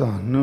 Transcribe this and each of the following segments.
ਧਨ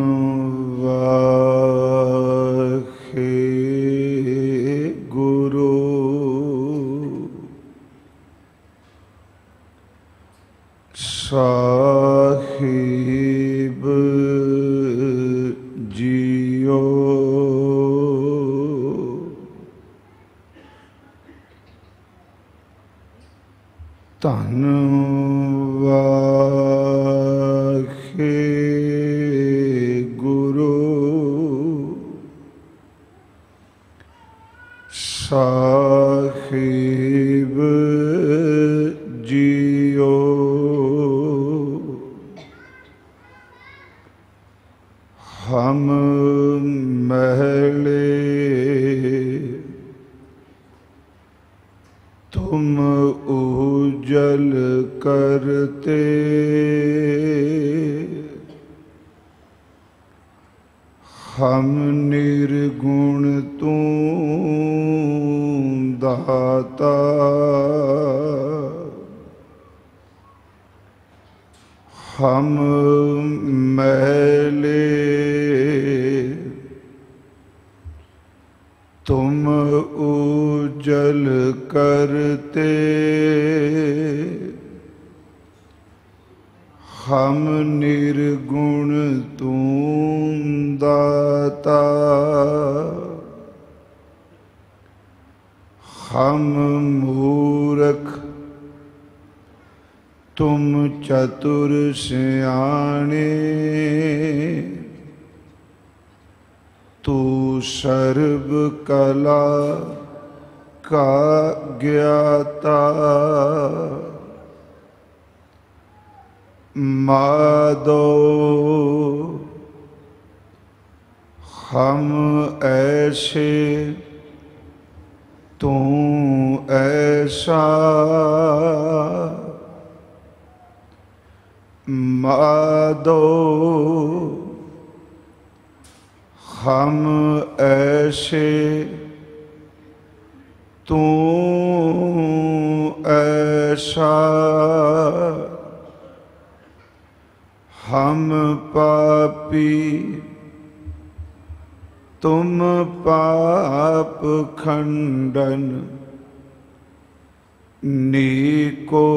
तुम उजल करते हम निर्गुण तुम दाता हम मूरख तुम चतुर सियाणे ਤੂੰ ਸਰਬ ਕਲਾ ਕਾ ਗਿਆਤਾ। ਮਾਦੋ ਹਮ ਐਸੇ ਤੂੰ ਐਸਾ। ਮਾਦੋ ਹਮ ਐਸੇ ਤੂੰ ਐਸਾ ਹਮ ਪਾਪੀ ਤੁਮ ਪਾਪ ਖੰਡਨ ਨੀਕੋ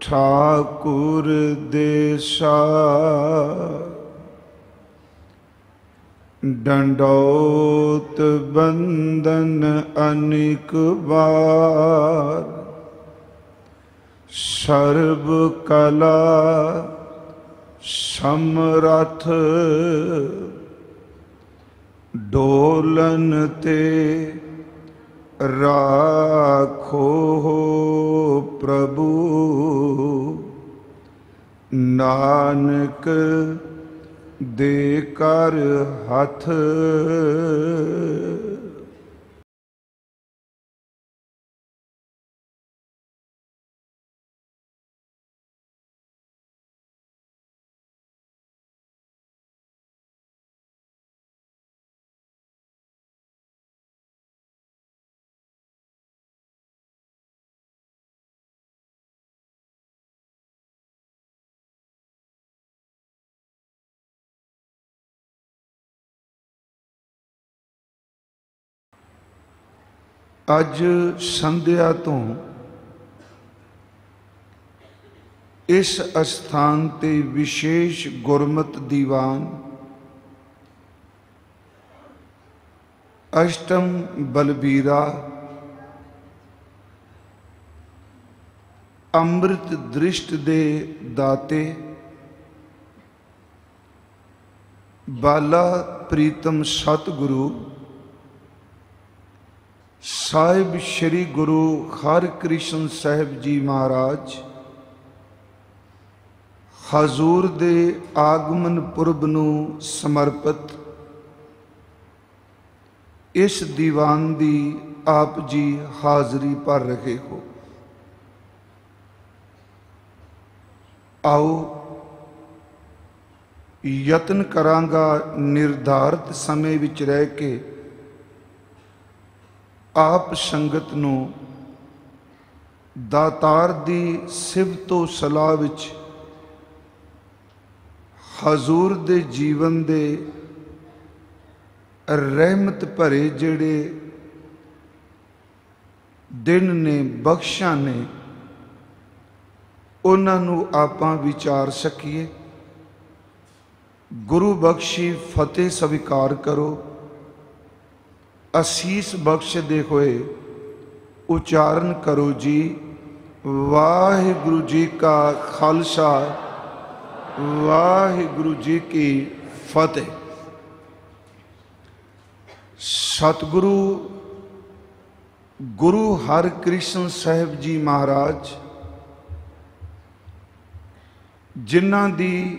ਠਾਕੁਰ ਦੇਸਾ ਡੰਡੋਤ ਬੰਦਨ ਅਨਿਕ ਬਾਰ ਸਰਬ ਕਲਾ ਸਮਰਥ ਡੋਲਨ ਤੇ ਰਾਖੋ ਪ੍ਰਭੂ। ਨਾਨਕ ਦੇ ਕਰ ਹੱਥ। ਅੱਜ ਸੰਧਿਆ ਤੋਂ ਇਸ ਅਸਥਾਨ ਤੇ ਵਿਸ਼ੇਸ਼ ਗੁਰਮਤ ਦੀਵਾਨ ਅਸ਼ਟਮ ਬਲਬੀਰਾ ਅੰਮ੍ਰਿਤ ਦ੍ਰਿਸ਼ਟ ਦੇ ਦਾਤੇ ਬਾਲਾ ਪ੍ਰੀਤਮ ਸਤਿਗੁਰੂ ਸਾਹਿਬ ਸ੍ਰੀ ਗੁਰੂ ਹਰਿਕ੍ਰਿਸ਼ਨ ਸਾਹਿਬ ਜੀ ਮਹਾਰਾਜ, ਹਜ਼ੂਰ ਦੇ ਆਗਮਨ ਪੁਰਬ ਨੂੰ ਸਮਰਪਿਤ ਇਸ ਦੀਵਾਨ ਦੀ ਆਪ ਜੀ ਹਾਜ਼ਰੀ ਭਰ ਰਹੇ ਹੋ। ਆਓ ਯਤਨ ਕਰਾਂਗਾ ਨਿਰਧਾਰਤ ਸਮੇਂ ਵਿੱਚ ਰਹਿ ਕੇ ਆਪ ਸੰਗਤ ਨੂੰ ਦਾਤਾਰ ਦੀ ਸਿਫਤੋ ਸਲਾਹ ਵਿੱਚ ਹਜ਼ੂਰ ਦੇ ਜੀਵਨ ਦੇ ਰਹਿਮਤ ਭਰੇ ਜਿਹੜੇ ਦਿਨ ਨੇ, ਬਖਸ਼ਾਂ ਨੇ, ਉਹਨਾਂ ਨੂੰ ਆਪਾਂ ਵਿਚਾਰ ਸਕੀਏ। ਗੁਰੂ ਬਖਸ਼ੀ ਫਤਿਹ ਸਵੀਕਾਰ ਕਰੋ। ਅਸੀਸ ਬਖਸ਼ਦੇ ਹੋਏ ਉਚਾਰਨ ਕਰੋ ਜੀ। ਵਾਹਿਗੁਰੂ ਜੀ ਕਾ ਖਾਲਸਾ, ਵਾਹਿਗੁਰੂ ਜੀ ਕੀ ਫਤਿਹ। ਸਤਿਗੁਰੂ ਗੁਰੂ ਹਰਿਕ੍ਰਿਸ਼ਨ ਸਾਹਿਬ ਜੀ ਮਹਾਰਾਜ, ਜਿਨ੍ਹਾਂ ਦੀ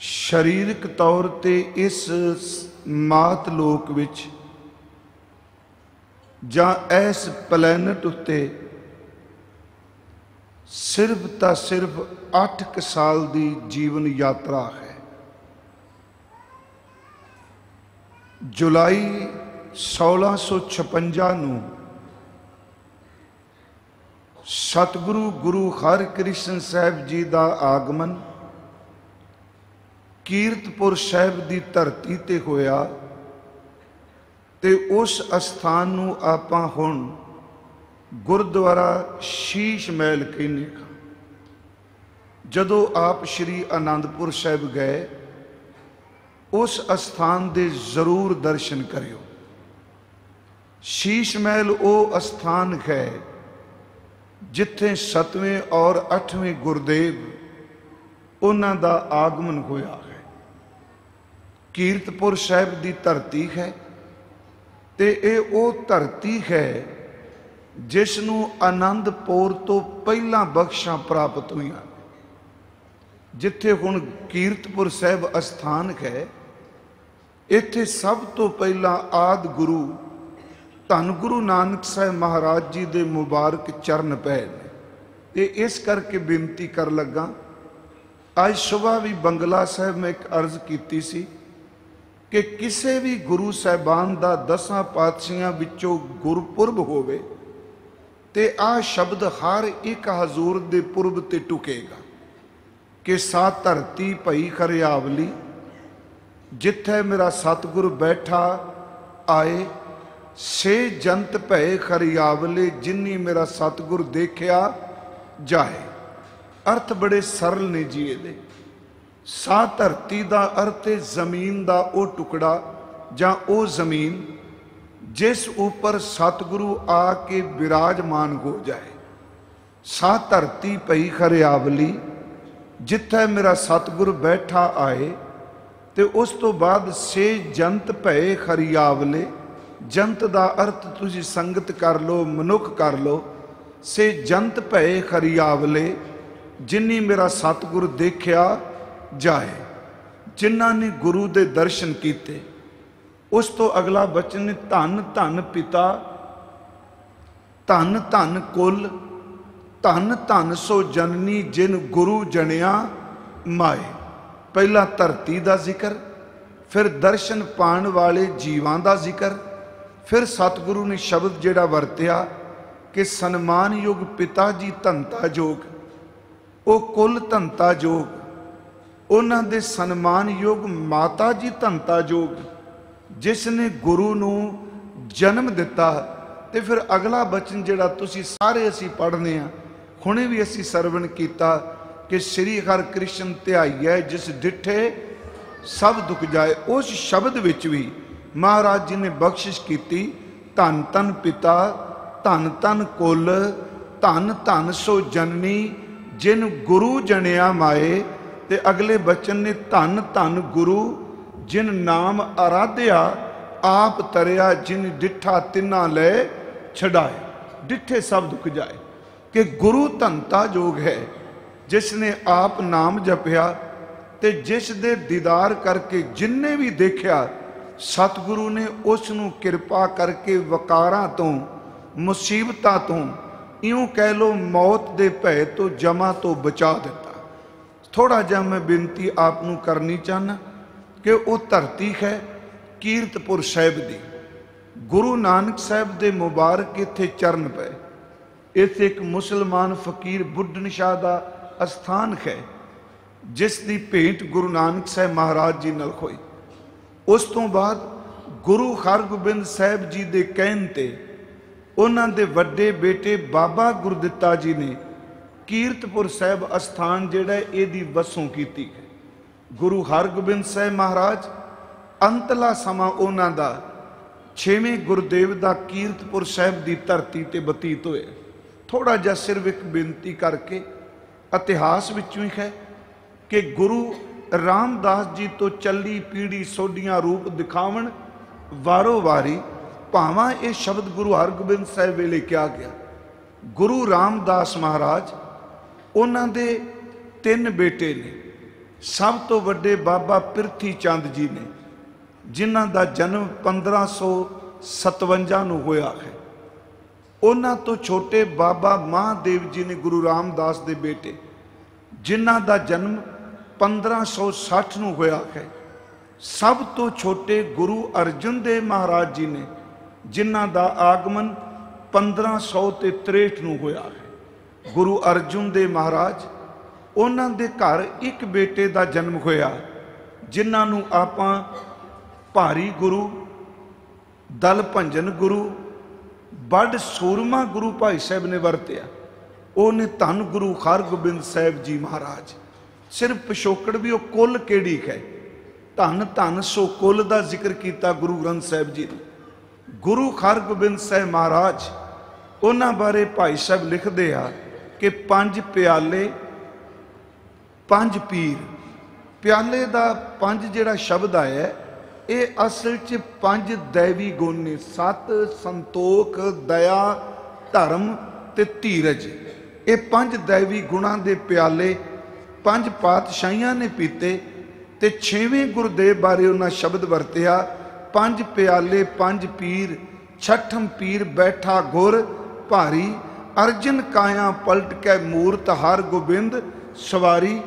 ਸਰੀਰਕ ਤੌਰ ਤੇ ਇਸ ਮਾਤ ਲੋਕ ਵਿੱਚ ਜਾਂ ਇਸ ਪਲੈਨਟ ਉੱਤੇ ਸਿਰਫ ਤਾਂ ਸਿਰਫ 8 ਕੁ ਸਾਲ ਦੀ ਜੀਵਨ ਯਾਤਰਾ ਹੈ। ਜੁਲਾਈ 1656 ਨੂੰ ਸਤਿਗੁਰੂ ਗੁਰੂ ਹਰਿਕ੍ਰਿਸ਼ਨ ਸਾਹਿਬ ਜੀ ਦਾ ਆਗਮਨ ਕੀਰਤਪੁਰ ਸਾਹਿਬ ਦੀ ਧਰਤੀ ਤੇ ਹੋਇਆ। ਤੇ ਉਸ ਅਸਥਾਨ ਨੂੰ ਆਪਾਂ ਹੁਣ ਗੁਰਦੁਆਰਾ ਸ਼ੀਸ਼ ਮਹਿਲ ਕਹਿੰਦੇ ਹਾਂ। ਜਦੋਂ ਆਪ ਸ਼੍ਰੀ ਆਨੰਦਪੁਰ ਸਾਹਿਬ ਗਏ, ਉਸ ਅਸਥਾਨ ਦੇ ਜ਼ਰੂਰ ਦਰਸ਼ਨ ਕਰਿਓ। ਸ਼ੀਸ਼ ਮਹਿਲ ਉਹ ਅਸਥਾਨ ਹੈ ਜਿੱਥੇ 7ਵੇਂ ਔਰ 8ਵੇਂ ਗੁਰਦੇਵ ਉਹਨਾਂ ਦਾ ਆਗਮਨ ਹੋਇਆ ਹੈ। ਕੀਰਤਪੁਰ ਸਾਹਿਬ ਦੀ ਧਰਤੀ ਹੈ। ਤੇ ਇਹ ਉਹ ਧਰਤੀ ਹੈ ਜਿਸ ਨੂੰ ਆਨੰਦਪੁਰ ਤੋਂ ਪਹਿਲਾਂ ਬਖਸ਼ਾਂ ਪ੍ਰਾਪਤ ਹੋਈਆਂ। ਜਿੱਥੇ ਹੁਣ ਕੀਰਤਪੁਰ ਸਾਹਿਬ ਅਸਥਾਨ ਹੈ, ਇੱਥੇ ਸਭ ਤੋਂ ਪਹਿਲਾਂ ਆਦ ਗੁਰੂ ਧੰਨ ਗੁਰੂ ਨਾਨਕ ਸਾਹਿਬ ਮਹਾਰਾਜ ਜੀ ਦੇ ਮੁਬਾਰਕ ਚਰਨ ਪਏ ਨੇ। ਤੇ ਇਸ ਕਰਕੇ ਬੇਨਤੀ ਕਰ ਲੱਗਾ, ਅੱਜ ਸਵੇਰ ਵੀ ਬੰਗਲਾ ਸਾਹਿਬ ਮੈਂ ਇੱਕ ਅਰਜ਼ ਕੀਤੀ ਸੀ ਕਿ ਕਿਸੇ ਵੀ ਗੁਰੂ ਸਾਹਿਬਾਨ ਦਾ ਦਸਾਂ ਪਾਤਸ਼ਾਹਾਂ ਵਿੱਚੋਂ ਗੁਰਪੁਰਬ ਹੋਵੇ ਤੇ ਆ ਸ਼ਬਦ ਹਰ ਇੱਕ ਹਜ਼ੂਰ ਦੇ ਪੁਰਬ ਤੇ ਟੁਕੇਗਾ ਕਿ ਸਾ ਧਰਤੀ ਭਈ ਖਰਿਆਵਲੀ, ਜਿੱਥੇ ਮੇਰਾ ਸਤਿਗੁਰ ਬੈਠਾ ਆਏ ਸੇ ਜੰਤ ਭਏ ਖਰਿਆਵਲੇ ਜਿਨੀ ਮੇਰਾ ਸਤਿਗੁਰ ਦੇਖਿਆ ਜਾਏ। ਅਰਥ ਬੜੇ ਸਰਲ ਨੇ ਜੀ ਇਹਦੇ। ਸਾ ਧਰਤੀ ਦਾ ਅਰਥ ਹੈ ਜ਼ਮੀਨ ਦਾ ਉਹ ਟੁਕੜਾ ਜਾਂ ਉਹ ਜ਼ਮੀਨ ਜਿਸ ਉੱਪਰ ਸਤਿਗੁਰੂ ਆ ਕੇ ਵਿਰਾਜਮਾਨ ਹੋ ਜਾਏ। ਸਾ ਧਰਤੀ ਪਈ ਖਰਿਆਵਲੀ, ਜਿੱਥੇ ਮੇਰਾ ਸਤਿਗੁਰ ਬੈਠਾ ਆਏ ਤੇ ਉਸ ਤੋਂ ਬਾਅਦ ਸੇ ਜੰਤ ਭਏ ਖਰਿਆਵਲੇ, ਜੰਤ ਦਾ ਅਰਥ ਤੁਸੀਂ ਸੰਗਤ ਕਰ ਲਓ, ਮਨੁੱਖ ਕਰ ਲਓ, ਸੇ ਜੰਤ ਭਏ ਖਰਿਆਵਲੇ, ਜਿਨੀ ਮੇਰਾ ਸਤਿਗੁਰ ਦੇਖਿਆ ਜਾਏ। ਜਿਨ੍ਹਾਂ ਨੇ ਗੁਰੂ ਦੇ ਦਰਸ਼ਨ ਕੀਤੇ, ਉਸ ਤੋਂ ਅਗਲਾ ਬਚਨ ਨੇ ਧੰਨ ਧੰਨ ਪਿਤਾ, ਧੰਨ ਧੰਨ ਕੁਲ, ਧੰਨ ਧੰਨ ਸੋ ਜਨਨੀ ਜਿਨ ਗੁਰੂ ਜਣਿਆ ਮਾਏ। ਪਹਿਲਾ ਧਰਤੀ ਦਾ ਜ਼ਿਕਰ, ਫਿਰ ਦਰਸ਼ਨ ਪਾਣ ਵਾਲੇ ਜੀਵਾਂ ਦਾ ਜ਼ਿਕਰ, ਫਿਰ ਸਤਿਗੁਰੂ ਨੇ ਸ਼ਬਦ ਜਿਹੜਾ ਵਰਤਿਆ ਕਿ ਸਨਮਾਨਯੋਗ ਪਿਤਾ ਜੀ ਧੰਤਾ ਜੋਗ, ਉਹ ਕੁੱਲ ਧੰਤਾ ਜੋਗ। ਉਹਨਾਂ ਦੇ ਸਨਮਾਨਯੋਗ ਮਾਤਾ ਜੀ ਧੰਤਾ ਜੋਗ, ਜਿਸ ਨੇ ਗੁਰੂ ਨੂੰ ਜਨਮ ਦਿੱਤਾ ਤੇ ਫਿਰ ਅਗਲਾ ਬਚਨ ਜਿਹੜਾ ਤੁਸੀਂ ਸਾਰੇ ਅਸੀਂ ਪੜ੍ਹਨੇ ਆ, ਹੁਣੇ ਵੀ ਅਸੀਂ ਸਰਵਣ ਕੀਤਾ ਕਿ ਸ੍ਰੀ ਹਰਿ ਕ੍ਰਿਸ਼ਨ ਧਿਆਈਐ ਜਿਸ ਡਿਠੇ ਸਭ ਦੁੱਖ ਜਾਏ। ਉਸ ਸ਼ਬਦ ਵਿੱਚ ਵੀ ਮਹਾਰਾਜ ਜੀ ਨੇ ਬਖਸ਼ਿਸ਼ ਕੀਤੀ, ਧੰਨ ਧੰਨ ਪਿਤਾ, ਧੰਨ ਧੰਨ ਕੁਲ, ਧੰਨ ਧੰਨ ਸੋ ਜਨਨੀ, ਜਿਨ ਗੁਰੂ ਜਣਿਆ ਮਾਏ ਤੇ ਅਗਲੇ ਬਚਨ ਨੇ ਧੰਨ ਧੰਨ ਗੁਰੂ, ਜਿਨ ਨਾਮ ਆਰਾਧਿਆ ਆਪ ਤਰਿਆ, ਜਿਨ ਡਿਠਾ ਤਿੰਨਾ ਲੈ ਛਡਾਏ। ਡਿਠੇ ਸਭ ਦੁੱਖ ਜਾਏ। ਕਿ ਗੁਰੂ ਧੰਤਾ ਜੋਗ ਹੈ, ਜਿਸ ਨੇ ਆਪ ਨਾਮ ਜਪਿਆ ਤੇ ਜਿਸ ਦੇ ਦੀਦਾਰ ਕਰਕੇ ਜਿਨਨੇ ਵੀ ਦੇਖਿਆ, ਸਤਿਗੁਰੂ ਨੇ ਉਸ ਨੂੰ ਕਿਰਪਾ ਕਰਕੇ ਵਕਾਰਾਂ ਤੋਂ, ਮੁਸੀਬਤਾਂ ਤੋਂ, ਇਉਂ ਕਹਿ ਲੋ ਮੌਤ ਦੇ ਭੈ ਤੋਂ, ਜਮਾ ਤੋਂ ਬਚਾ ਦਿੱਤਾ। ਥੋੜਾ ਜਿਹਾ ਮੈਂ ਬੇਨਤੀ ਆਪ ਨੂੰ ਕਰਨੀ ਚਾਹਨਾ ਕਿ ਉਹ ਧਰਤੀ ਹੈ ਕੀਰਤਪੁਰ ਸਾਹਿਬ ਦੀ। ਗੁਰੂ ਨਾਨਕ ਸਾਹਿਬ ਦੇ ਮੁਬਾਰਕ ਇੱਥੇ ਚਰਨ ਪਏ। ਇੱਥੇ ਇੱਕ ਮੁਸਲਮਾਨ ਫਕੀਰ ਬੁੱਢਨ ਸ਼ਾਹ ਦਾ ਅਸਥਾਨ ਹੈ, ਜਿਸ ਦੀ ਭੇਂਟ ਗੁਰੂ ਨਾਨਕ ਸਾਹਿਬ ਮਹਾਰਾਜ ਜੀ ਨਾਲ ਹੋਈ। ਉਸ ਤੋਂ ਬਾਅਦ ਗੁਰੂ ਹਰਗੋਬਿੰਦ ਸਾਹਿਬ ਜੀ ਦੇ ਕਹਿਣ ਤੇ ਉਹਨਾਂ ਦੇ ਵੱਡੇ ਬੇਟੇ ਬਾਬਾ ਗੁਰਦਿੱਤਾ ਜੀ ਨੇ ਕੀਰਤਪੁਰ ਸਾਹਿਬ ਅਸਥਾਨ ਜਿਹੜਾ ਇਹਦੀ ਵਸੋਂ ਕੀਤੀ ਹੈ। ਗੁਰੂ ਹਰਗੋਬਿੰਦ ਸਾਹਿਬ ਮਹਾਰਾਜ, ਅੰਤਲਾ ਸਮਾਂ ਉਹਨਾਂ ਦਾ ਛੇਵੇਂ ਗੁਰਦੇਵ ਦਾ ਕੀਰਤਪੁਰ ਸਾਹਿਬ ਦੀ ਧਰਤੀ ਤੇ ਬਤੀਤ ਹੋਇਆ ਥੋੜਾ ਜਿਹਾ ਸਿਰਫ ਇੱਕ ਬੇਨਤੀ ਕਰਕੇ ਇਤਿਹਾਸ ਵਿੱਚੋਂ ਹੀ ਹੈ ਕਿ ਗੁਰੂ ਰਾਮਦਾਸ ਜੀ ਤੋਂ ਚੱਲੀ ਪੀੜੀ ਸੋਢੀਆਂ ਰੂਪ ਦਿਖਾਵਣ ਵਾਰੋ ਵਾਰੀ ਭਾਵਾਂ ਇਹ ਸ਼ਬਦ ਗੁਰੂ ਹਰਗੋਬਿੰਦ ਸਾਹਿਬ ਵੇਲੇ ਕਿਹਾ ਗਿਆ। ਗੁਰੂ ਰਾਮਦਾਸ ਮਹਾਰਾਜ ਉਹਨਾਂ ਦੇ ਤਿੰਨ ਬੇਟੇ ਨੇ। ਸਭ ਤੋਂ ਵੱਡੇ ਬਾਬਾ ਪ੍ਰਿਥੀ ਚੰਦ ਜੀ ਨੇ, ਜਿਨ੍ਹਾਂ ਦਾ ਜਨਮ 1557 ਨੂੰ ਹੋਇਆ ਹੈ। ਉਹਨਾਂ ਤੋਂ ਛੋਟੇ ਬਾਬਾ ਮਹਾਦੇਵ ਜੀ ਨੇ ਗੁਰੂ ਰਾਮਦਾਸ ਦੇ ਬੇਟੇ, ਜਿਨ੍ਹਾਂ ਦਾ ਜਨਮ 1560 ਨੂੰ ਹੋਇਆ ਹੈ। ਸਭ ਤੋਂ ਛੋਟੇ ਗੁਰੂ ਅਰਜਨ ਦੇਵ ਮਹਾਰਾਜ ਜੀ ਨੇ, ਜਿਨ੍ਹਾਂ ਦਾ ਆਗਮਨ 1563 ਨੂੰ ਹੋਇਆ ਹੈ। ਗੁਰੂ ਅਰਜੁਨ ਦੇ ਮਹਾਰਾਜ, ਉਹਨਾਂ ਦੇ ਘਰ ਇੱਕ ਬੇਟੇ ਦਾ ਜਨਮ ਹੋਇਆ, ਜਿਨ੍ਹਾਂ ਨੂੰ ਆਪਾਂ ਭਾਰੀ ਗੁਰੂ, ਦਲ ਭੰਜਨ ਗੁਰੂ, ਵੱਡ ਸੂਰਮਾ ਗੁਰੂ ਭਾਈ ਸਾਹਿਬ ਨੇ ਵਰਤਿਆ। ਉਹਨੇ ਧੰਨ ਗੁਰੂ ਹਰਗੋਬਿੰਦ ਸਾਹਿਬ ਜੀ ਮਹਾਰਾਜ। ਸਿਰਫ ਪਿਛੋਕੜ ਵੀ ਉਹ ਕੁੱਲ ਕਿਹੜੀ ਹੈ? ਧੰਨ ਧੰਨ ਸੋ ਕੁੱਲ ਦਾ ਜ਼ਿਕਰ ਕੀਤਾ ਗੁਰੂ ਗ੍ਰੰਥ ਸਾਹਿਬ ਜੀ ਨੇ। ਗੁਰੂ ਹਰਗੋਬਿੰਦ ਸਾਹਿਬ ਮਹਾਰਾਜ, ਉਹਨਾਂ ਬਾਰੇ ਭਾਈ ਸਾਹਿਬ ਲਿਖਦੇ ਆ ਕਿ ਪੰਜ ਪਿਆਲੇ, ਪੰਜ ਪੀਰ। ਪਿਆਲੇ ਦਾ ਪੰਜ ਜਿਹੜਾ ਸ਼ਬਦ ਆਇਆ, ਇਹ ਅਸਲ 'ਚ ਪੰਜ ਦੇਵੀ ਗੁਣ ਨੇ। ਸਤ ਸੰਤੋਖ, ਦਇਆ, ਧਰਮ ਤੇ ਧੀਰਜ। ਇਹ ਪੰਜ ਦੇਵੀ ਗੁਣਾਂ ਦੇ ਪਿਆਲੇ ਪੰਜ ਪਾਤਸ਼ਾਹੀਆਂ ਨੇ ਪੀਤੇ ਤੇ ਛੇਵੇਂ ਗੁਰਦੇਵ ਬਾਰੇ ਉਹਨਾਂ ਸ਼ਬਦ ਵਰਤਿਆ, ਪੰਜ ਪਿਆਲੇ, ਪੰਜ ਪੀਰ, ਛਠਮ ਪੀਰ, ਬੈਠਾ ਗੁਰ, ਭਾਰੀ ਅਰਜਨ ਕਾਇਆ ਪਲਟ ਕੇ ਮੂਰਤ ਹਰ ਗੋਬਿੰਦ, ਸਵਾਰੀ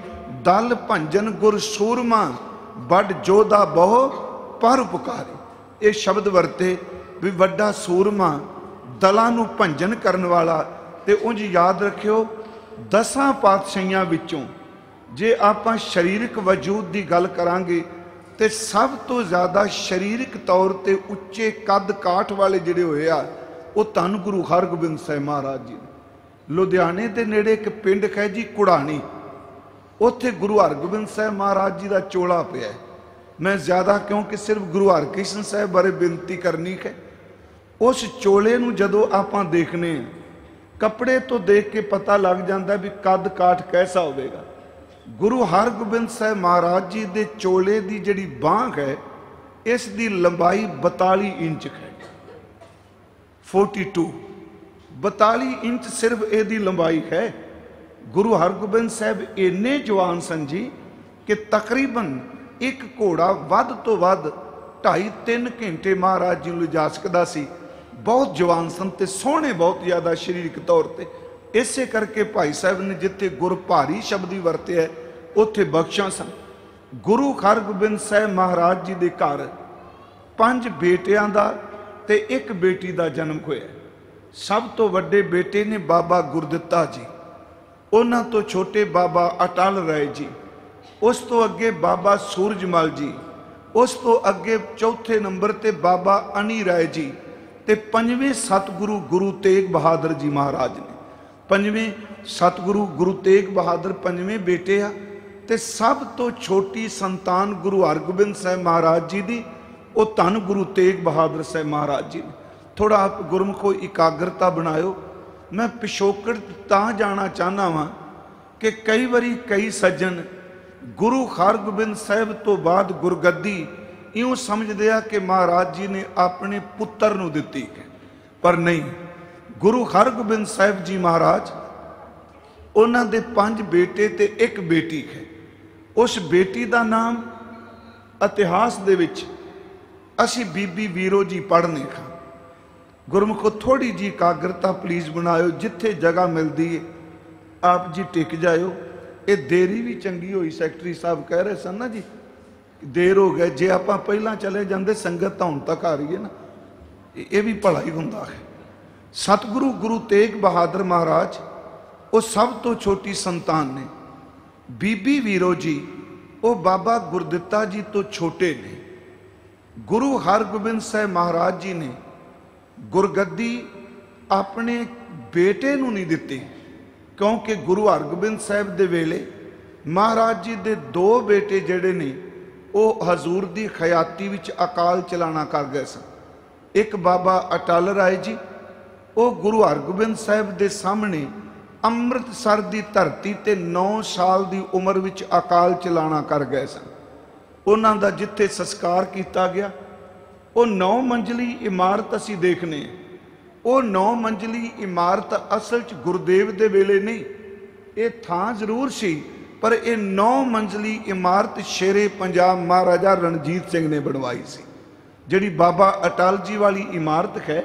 ਦਲ ਭੰਜਨ ਗੁਰ ਸੂਰਮਾ, ਵੱਡ ਜੋਧਾ ਬਹੁ ਪਰ ਉਪਕਾਰੀ ਇਹ ਸ਼ਬਦ ਵਰਤੇ ਵੀ ਵੱਡਾ ਸੂਰਮਾ ਦਲਾਂ ਨੂੰ ਭੰਜਨ ਕਰਨ ਵਾਲਾ, ਤੇ ਉਂਝ ਯਾਦ ਰੱਖਿਓ, ਦਸਾਂ ਪਾਤਸ਼ਾਹੀਆਂ ਵਿੱਚੋਂ ਜੇ ਆਪਾਂ ਸਰੀਰਕ ਵਜੂਦ ਦੀ ਗੱਲ ਕਰਾਂਗੇ, ਤੇ ਸਭ ਤੋਂ ਜ਼ਿਆਦਾ ਸਰੀਰਕ ਤੌਰ ਤੇ ਉੱਚੇ ਕੱਦ ਕਾਠ ਵਾਲੇ ਜਿਹੜੇ ਹੋਏ ਆ ਉਹ ਧੰਨ ਗੁਰੂ ਹਰਗੋਬਿੰਦ ਸਾਹਿਬ ਮਹਾਰਾਜ ਜੀ ਨੇ। ਲੁਧਿਆਣੇ ਦੇ ਨੇੜੇ ਇੱਕ ਪਿੰਡ ਹੈ ਜੀ, ਕੁੜਾਣੀ। ਉੱਥੇ ਗੁਰੂ ਹਰਗੋਬਿੰਦ ਸਾਹਿਬ ਮਹਾਰਾਜ ਜੀ ਦਾ ਚੋਲਾ ਪਿਆ ਹੈ। ਮੈਂ ਜ਼ਿਆਦਾ ਕਿਉਂਕਿ ਸਿਰਫ ਗੁਰੂ ਹਰਕ੍ਰਿਸ਼ਨ ਸਾਹਿਬ ਬਾਰੇ ਬੇਨਤੀ ਕਰਨੀ ਹੈ ਉਸ ਚੋਲੇ ਨੂੰ ਜਦੋਂ ਆਪਾਂ ਦੇਖਨੇ ਆ, ਕੱਪੜੇ ਤੋਂ ਦੇਖ ਕੇ ਪਤਾ ਲੱਗ ਜਾਂਦਾ ਵੀ ਕੱਦ ਕਾਠ ਕੈਸਾ ਹੋਵੇਗਾ। ਗੁਰੂ ਹਰਗੋਬਿੰਦ ਸਾਹਿਬ ਮਹਾਰਾਜ ਜੀ ਦੇ ਚੋਲੇ ਦੀ ਜਿਹੜੀ ਬਾਹ ਹੈ ਇਸ ਦੀ ਲੰਬਾਈ 42 ਇੰਚ ਹੈ 42. 42 ਇੰਚ ਸਿਰਫ ਇਹਦੀ ਲੰਬਾਈ ਹੈ। ਗੁਰੂ ਹਰਗੋਬਿੰਦ ਸਾਹਿਬ ਇੰਨੇ ਜਵਾਨ ਸਨ ਜੀ ਕਿ ਤਕਰੀਬਨ ਇੱਕ ਘੋੜਾ ਵੱਧ ਤੋਂ ਵੱਧ 2.5 3 ਘੰਟੇ ਮਹਾਰਾਜ ਜੀ ਨੂੰ ਲਿਜਾ ਸਕਦਾ ਸੀ। ਬਹੁਤ ਜਵਾਨ ਸਨ ਤੇ ਸੋਹਣੇ ਬਹੁਤ ਜ਼ਿਆਦਾ ਸਰੀਰਕ ਤੌਰ ਤੇ। ਇਸੇ ਕਰਕੇ ਭਾਈ ਸਾਹਿਬ ਨੇ ਜਿੱਥੇ ਗੁਰ ਭਾਰੀ ਸ਼ਬਦੀ ਵਰਤਿਆ ਉੱਥੇ ਬਖਸ਼ਾਂ ਸਨ। ਗੁਰੂ ਹਰਗੋਬਿੰਦ ਸਾਹਿਬ ਮਹਾਰਾਜ ਜੀ ਦੇ ਘਰ ਪੰਜ ਬੇਟਿਆਂ ਦਾ ਤੇ ਇੱਕ ਬੇਟੀ ਦਾ ਜਨਮ ਹੋਇਆ। ਸਭ ਤੋਂ ਵੱਡੇ ਬੇਟੇ ਨੇ ਬਾਬਾ ਗੁਰਦਿੱਤਾ ਜੀ। ਉਹਨਾਂ ਤੋਂ ਛੋਟੇ ਬਾਬਾ ਅਟਲ ਰਾਏ ਜੀ। ਉਸ ਤੋਂ ਅੱਗੇ ਬਾਬਾ ਸੂਰਜਮਲ ਜੀ। ਉਸ ਤੋਂ ਅੱਗੇ ਚੌਥੇ ਨੰਬਰ ਤੇ ਬਾਬਾ ਅਨੀ ਰਾਏ ਜੀ ਤੇ ਪੰਜਵੇਂ ਸਤਿਗੁਰੂ ਗੁਰੂ ਤੇਗ ਬਹਾਦਰ ਜੀ ਮਹਾਰਾਜ ਨੇ। ਪੰਜਵੇਂ ਸਤਿਗੁਰੂ ਗੁਰੂ ਤੇਗ ਬਹਾਦਰ ਪੰਜਵੇਂ ਬੇਟੇ ਆ ਤੇ ਸਭ ਤੋਂ ਛੋਟੀ ਸੰਤਾਨ ਗੁਰੂ ਹਰਗੋਬਿੰਦ ਸਾਹਿਬ ਮਹਾਰਾਜ ਜੀ ਦੀ ਉਹ ਧੰਨ ਗੁਰੂ ਤੇਗ ਬਹਾਦਰ ਸਾਹਿਬ ਮਹਾਰਾਜ ਜੀ ਨੇ। ਥੋੜਾ ਆਪ ਗੁਰਮੁਖੋ ਇਕਾਗਰਤਾ ਬਣਾਇਓ। ਮੈਂ ਪਿਛੋਕੜ ਤਾਂ ਜਾਣਾ ਚਾਹਨਾ ਵਾਂ ਕਿ ਕਈ ਵਾਰੀ ਕਈ ਸੱਜਣ ਗੁਰੂ ਹਰਗੋਬਿੰਦ ਸਾਹਿਬ ਤੋਂ ਬਾਅਦ ਗੁਰਗੱਦੀ ਇਉਂ ਸਮਝਦੇ ਆ ਕਿ ਮਹਾਰਾਜ ਜੀ ਨੇ ਆਪਣੇ ਪੁੱਤਰ ਨੂੰ ਦਿੱਤੀ ਹੈ। ਪਰ ਨਹੀਂ, ਗੁਰੂ ਹਰਗੋਬਿੰਦ ਸਾਹਿਬ ਜੀ ਮਹਾਰਾਜ, ਉਹਨਾਂ ਦੇ ਪੰਜ ਬੇਟੇ ਤੇ ਇੱਕ ਬੇਟੀ ਹੈ। ਉਸ ਬੇਟੀ ਦਾ ਨਾਮ ਇਤਿਹਾਸ ਦੇ ਵਿੱਚ ਅਸੀਂ ਬੀਬੀ ਵੀਰੋ ਜੀ ਪੜ੍ਹਨੇ ਖਾਂ ਗੁਰਮੁਖੋ ਥੋੜੀ ਜੀ ਇਕਾਗਰਤਾ ਪਲੀਜ਼ ਬਣਾਇਓ, ਜਿੱਥੇ ਜਗ੍ਹਾ ਮਿਲਦੀ ਹੈ ਆਪ ਜੀ ਟਿਕ ਜਾਇਓ। ਇਹ ਦੇਰੀ ਵੀ ਚੰਗੀ ਹੋਈ ਸੈਕਟਰੀ ਸਾਹਿਬ ਕਹਿ ਰਹੇ ਸਨ ਨਾ ਜੀ, ਦੇਰ ਹੋ ਗਏ ਜੇ ਆਪਾਂ ਪਹਿਲਾਂ ਚਲੇ ਜਾਂਦੇ, ਸੰਗਤ ਤਾਂ ਹੁਣ ਤੱਕ ਆ ਰਹੀ ਹੈ ਨਾ। ਇਹ ਵੀ ਭਲਾ ਹੀ ਹੁੰਦਾ ਹੈ। ਸਤਿਗੁਰੂ ਗੁਰੂ ਤੇਗ ਬਹਾਦਰ ਮਹਾਰਾਜ, ਉਹ ਸਭ ਤੋਂ ਛੋਟੀ ਸੰਤਾਨ ਨੇ। ਬੀਬੀ ਵੀਰੋ ਜੀ, ਉਹ ਬਾਬਾ ਗੁਰਦਿੱਤਾ ਜੀ ਤੋਂ ਛੋਟੇ ਨੇ। ਗੁਰੂ ਹਰਗੋਬਿੰਦ ਸਾਹਿਬ ਮਹਾਰਾਜ ਜੀ ਨੇ ਗੁਰਗੱਦੀ ਆਪਣੇ ਬੇਟੇ ਨੂੰ ਨਹੀਂ ਦਿੱਤੀ, ਕਿਉਂਕਿ ਗੁਰੂ ਹਰਗੋਬਿੰਦ ਸਾਹਿਬ ਦੇ ਵੇਲੇ ਮਹਾਰਾਜ ਜੀ ਦੇ ਦੋ ਬੇਟੇ ਜਿਹੜੇ ਨੇ, ਉਹ ਹਜ਼ੂਰ ਦੀ ਖਿਆਤੀ ਵਿੱਚ ਅਕਾਲ ਚਲਾਣਾ ਕਰ ਗਏ ਸਨ। ਇੱਕ ਬਾਬਾ ਅਟਲ ਰਾਏ ਜੀ, ਉਹ ਗੁਰੂ ਹਰਗੋਬਿੰਦ ਸਾਹਿਬ ਦੇ ਸਾਹਮਣੇ ਅੰਮ੍ਰਿਤਸਰ ਦੀ ਧਰਤੀ ਤੇ 9 ਸਾਲ ਦੀ ਉਮਰ ਵਿੱਚ ਅਕਾਲ ਚਲਾਣਾ ਕਰ ਗਏ ਸਨ। ਉਹਨਾਂ ਦਾ ਜਿੱਥੇ ਸੰਸਕਾਰ ਕੀਤਾ ਗਿਆ, ਉਹ 9 ਮੰਜ਼ਲੀ ਇਮਾਰਤ ਅਸੀਂ ਦੇਖਨੇ ਉਹ 9 ਮੰਜ਼ਲੀ ਇਮਾਰਤ ਅਸਲ 'ਚ ਗੁਰਦੇਵ ਦੇ ਵੇਲੇ ਨਹੀਂ, ਇਹ ਥਾਂ ਜ਼ਰੂਰ ਸੀ, ਪਰ ਇਹ 9 ਮੰਜ਼ਲੀ ਇਮਾਰਤ ਸ਼ੇਰੇ ਪੰਜਾਬ ਮਹਾਰਾਜਾ ਰਣਜੀਤ ਸਿੰਘ ਨੇ ਬਣਵਾਈ ਸੀ। ਜਿਹੜੀ ਬਾਬਾ ਅਟਲ ਜੀ ਵਾਲੀ ਇਮਾਰਤ ਹੈ,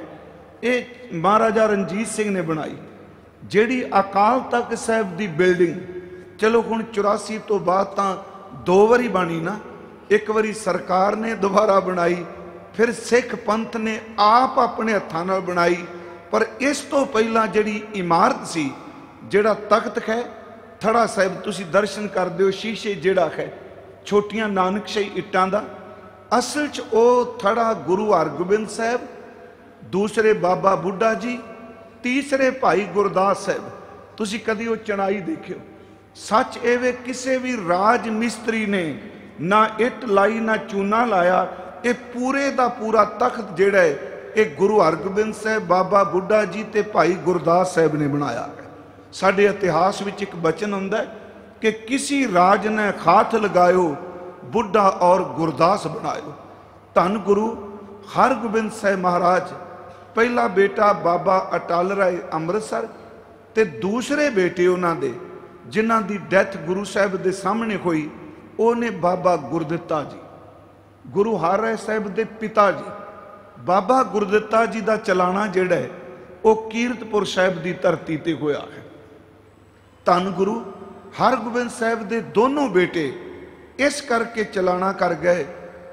ਇਹ ਮਹਾਰਾਜਾ ਰਣਜੀਤ ਸਿੰਘ ਨੇ ਬਣਾਈ। ਜਿਹੜੀ ਅਕਾਲ ਤਖਤ ਸਾਹਿਬ ਦੀ ਬਿਲਡਿੰਗ, ਚਲੋ ਹੁਣ 84 ਤੋਂ ਬਾਅਦ ਤਾਂ ਦੋ ਵਾਰੀ ਬਣੀ ਨਾ ਇੱਕ ਵਾਰੀ ਸਰਕਾਰ ਨੇ ਦੁਬਾਰਾ ਬਣਾਈ, ਫਿਰ ਸਿੱਖ ਪੰਥ ਨੇ ਆਪ ਆਪਣੇ ਹੱਥਾਂ ਨਾਲ ਬਣਾਈ, ਪਰ ਇਸ ਤੋਂ ਪਹਿਲਾਂ ਜਿਹੜੀ ਇਮਾਰਤ ਸੀ, ਜਿਹੜਾ ਤਖਤ ਹੈ ਥੜਾ ਸਾਹਿਬ ਤੁਸੀਂ ਦਰਸ਼ਨ ਕਰਦੇ ਹੋ, ਸ਼ੀਸ਼ੇ ਜਿਹੜਾ ਹੈ ਛੋਟੀਆਂ ਨਾਨਕਸ਼ਾਹੀ ਇੱਟਾਂ ਦਾ, ਅਸਲ 'ਚ ਉਹ ਥੜਾ ਗੁਰੂ ਹਰਗੋਬਿੰਦ ਸਾਹਿਬ, ਦੂਸਰੇ ਬਾਬਾ ਬੁੱਢਾ ਜੀ, ਤੀਸਰੇ ਭਾਈ ਗੁਰਦਾਸ ਸਾਹਿਬ, ਤੁਸੀਂ ਕਦੀ ਉਹ ਚਣਾਈ ਦੇਖਿਓ। ਸੱਚ ਇਹ ਵੇ, ਕਿਸੇ ਵੀ ਰਾਜ ਮਿਸਤਰੀ ਨੇ ਨਾ ਇੱਟ ਲਾਈ, ਨਾ ਚੂਨਾ ਲਾਇਆ, ਇਹ ਪੂਰੇ ਦਾ ਪੂਰਾ ਤਖਤ ਜਿਹੜਾ ਹੈ, ਇਹ ਗੁਰੂ ਹਰਗੋਬਿੰਦ ਸਾਹਿਬ ਬਾਬਾ ਬੁੱਢਾ ਜੀ ਤੇ ਭਾਈ ਗੁਰਦਾਸ ਸਾਹਿਬ ਨੇ ਬਣਾਇਆ। ਹੈ ਸਾਡੇ ਇਤਿਹਾਸ ਵਿੱਚ ਇੱਕ ਬਚਨ ਹੁੰਦਾ ਕਿ ਕਿਸੇ ਰਾਜ ਨੇ ਖਾਥ ਲਗਾਇਓ, ਬੁੱਢਾ ਔਰ ਗੁਰਦਾਸ ਬਣਾਇਓ। ਧੰਨ ਗੁਰੂ ਹਰਗੋਬਿੰਦ ਸਾਹਿਬ ਮਹਾਰਾਜ, ਪਹਿਲਾ ਬੇਟਾ ਬਾਬਾ ਅਟਲ ਰਾਏ ਅੰਮ੍ਰਿਤਸਰ ਤੇ ਦੂਸਰੇ ਬੇਟੇ ਉਹਨਾਂ ਦੇ, ਜਿਨ੍ਹਾਂ ਦੀ ਡੈਥ ਗੁਰੂ ਸਾਹਿਬ ਦੇ ਸਾਹਮਣੇ ਹੋਈ ਉਹਨੇ ਬਾਬਾ ਗੁਰਦਿੱਤਾ ਜੀ, ਗੁਰੂ ਹਰ ਰਾਏ ਸਾਹਿਬ ਦੇ ਪਿਤਾ ਜੀ, ਬਾਬਾ ਗੁਰਦਿੱਤਾ ਜੀ ਦਾ ਚਲਾਣਾ ਜਿਹੜਾ ਹੈ, ਉਹ ਕੀਰਤਪੁਰ ਸਾਹਿਬ ਦੀ ਧਰਤੀ ਤੇ ਹੋਇਆ ਹੈ। ਧੰਨ ਗੁਰੂ, ਹਰਗੋਬਿੰਦ ਸਾਹਿਬ ਦੇ ਦੋਨੋਂ ਬੇਟੇ ਇਸ ਕਰਕੇ ਚਲਾਣਾ ਕਰ ਗਏ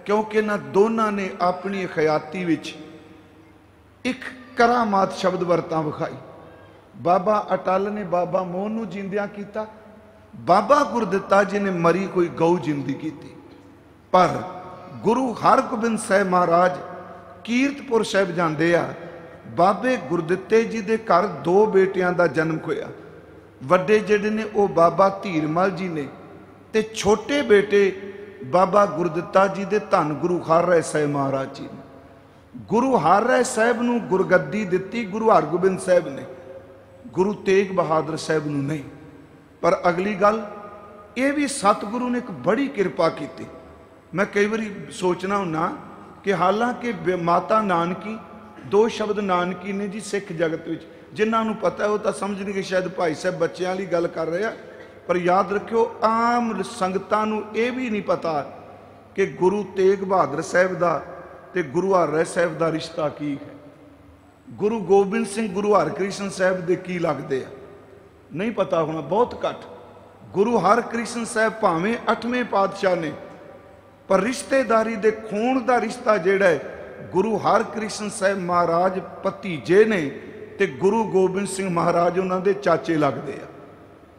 ਕਿਉਂਕਿ ਇਹਨਾਂ ਦੋਨਾਂ ਨੇ ਆਪਣੀ ਖਿਆਤੀ ਵਿੱਚ ਇੱਕ ਕਰਾਮਾਤ ਸ਼ਬਦ ਵਰਤਾਂ ਵਿਖਾਈ। ਬਾਬਾ ਅਟਲ ਨੇ ਬਾਬਾ ਮੋਹਨ ਨੂੰ ਜਿੰਦਿਆਂ ਕੀਤਾ ਬਾਬਾ ਗੁਰਦਿੱਤਾ ਜੀ ਨੇ ਮਰੀ ਕੋਈ ਗਊ ਜਿੰਦੀ ਕੀਤੀ। ਪਰ ਗੁਰੂ ਹਰਗੋਬਿੰਦ ਸਾਹਿਬ ਮਹਾਰਾਜ ਕੀਰਤਪੁਰ ਸਾਹਿਬ ਜਾਂਦੇ ਆ, ਬਾਬੇ ਗੁਰਦਿੱਤੇ ਜੀ ਦੇ ਘਰ ਦੋ ਬੇਟਿਆਂ ਦਾ ਜਨਮ ਹੋਇਆ। ਵੱਡੇ ਜਿਹੜੇ ਨੇ ਉਹ ਬਾਬਾ ਧੀਰਮਲ ਜੀ ਨੇ ਤੇ ਛੋਟੇ ਬੇਟੇ ਬਾਬਾ ਗੁਰਦਿੱਤਾ ਜੀ ਦੇ ਧੰਨ ਗੁਰੂ ਹਰਿ ਸਾਹਿਬ ਮਹਾਰਾਜ ਜੀ ਨੇ। ਗੁਰੂ ਹਰਿ ਸਾਹਿਬ ਨੂੰ ਗੁਰਗੱਦੀ ਦਿੱਤੀ ਗੁਰੂ ਹਰਗੋਬਿੰਦ ਸਾਹਿਬ ਨੇ। ਗੁਰੂ ਤੇਗ ਬਹਾਦਰ ਸਾਹਿਬ ਨੂੰ ਨਹੀਂ। ਪਰ ਅਗਲੀ ਗੱਲ, ਇਹ ਵੀ ਸਤਿਗੁਰੂ ਨੇ ਇੱਕ ਬੜੀ ਕਿਰਪਾ ਕੀਤੀ। ਮੈਂ ਕਈ ਵਾਰੀ ਸੋਚਣਾ ਹੁੰਨਾ ਕਿ ਹਾਲਾਂਕਿ ਬ- ਮਾਤਾ ਨਾਨਕੀ, ਦੋ ਸ਼ਬਦ ਨਾਨਕੀ ਨੇ ਜੀ ਸਿੱਖ ਜਗਤ ਵਿੱਚ। ਜਿਨ੍ਹਾਂ ਨੂੰ ਪਤਾ ਉਹ ਤਾਂ ਸਮਝਣਗੇ ਸ਼ਾਇਦ ਭਾਈ ਸਾਹਿਬ ਬੱਚਿਆਂ ਲਈ ਗੱਲ ਕਰ ਰਹੇ ਆ। ਪਰ ਯਾਦ ਰੱਖਿਓ, ਆਮ ਸੰਗਤਾਂ ਨੂੰ ਇਹ ਵੀ ਨਹੀਂ ਪਤਾ ਕਿ ਗੁਰੂ ਤੇਗ ਬਹਾਦਰ ਸਾਹਿਬ ਦਾ ਤੇ ਗੁਰੂ ਹਰਿ ਸਾਹਿਬ ਦਾ ਰਿਸ਼ਤਾ ਕੀ ਹੈ। ਗੁਰੂ ਗੋਬਿੰਦ ਸਿੰਘ, ਗੁਰੂ ਹਰਕ੍ਰਿਸ਼ਨ ਸਾਹਿਬ ਦੇ ਕੀ ਲੱਗਦੇ ਆ। ਨਹੀਂ ਪਤਾ ਹੋਣਾ, ਬਹੁਤ ਘੱਟ। ਗੁਰੂ ਹਰਕ੍ਰਿਸ਼ਨ ਸਾਹਿਬ ਭਾਵੇਂ 8ਵੇਂ ਪਾਤਸ਼ਾਹ ਨੇ, ਪਰ ਰਿਸ਼ਤੇਦਾਰੀ ਦੇ ਖੂਨ ਦਾ ਰਿਸ਼ਤਾ ਜਿਹੜਾ ਹੈ, ਗੁਰੂ ਹਰਕ੍ਰਿਸ਼ਨ ਸਾਹਿਬ ਮਹਾਰਾਜ ਭਤੀਜੇ ਨੇ ਤੇ ਗੁਰੂ ਗੋਬਿੰਦ ਸਿੰਘ ਮਹਾਰਾਜ ਉਹਨਾਂ ਦੇ ਚਾਚੇ ਲੱਗਦੇ ਆ,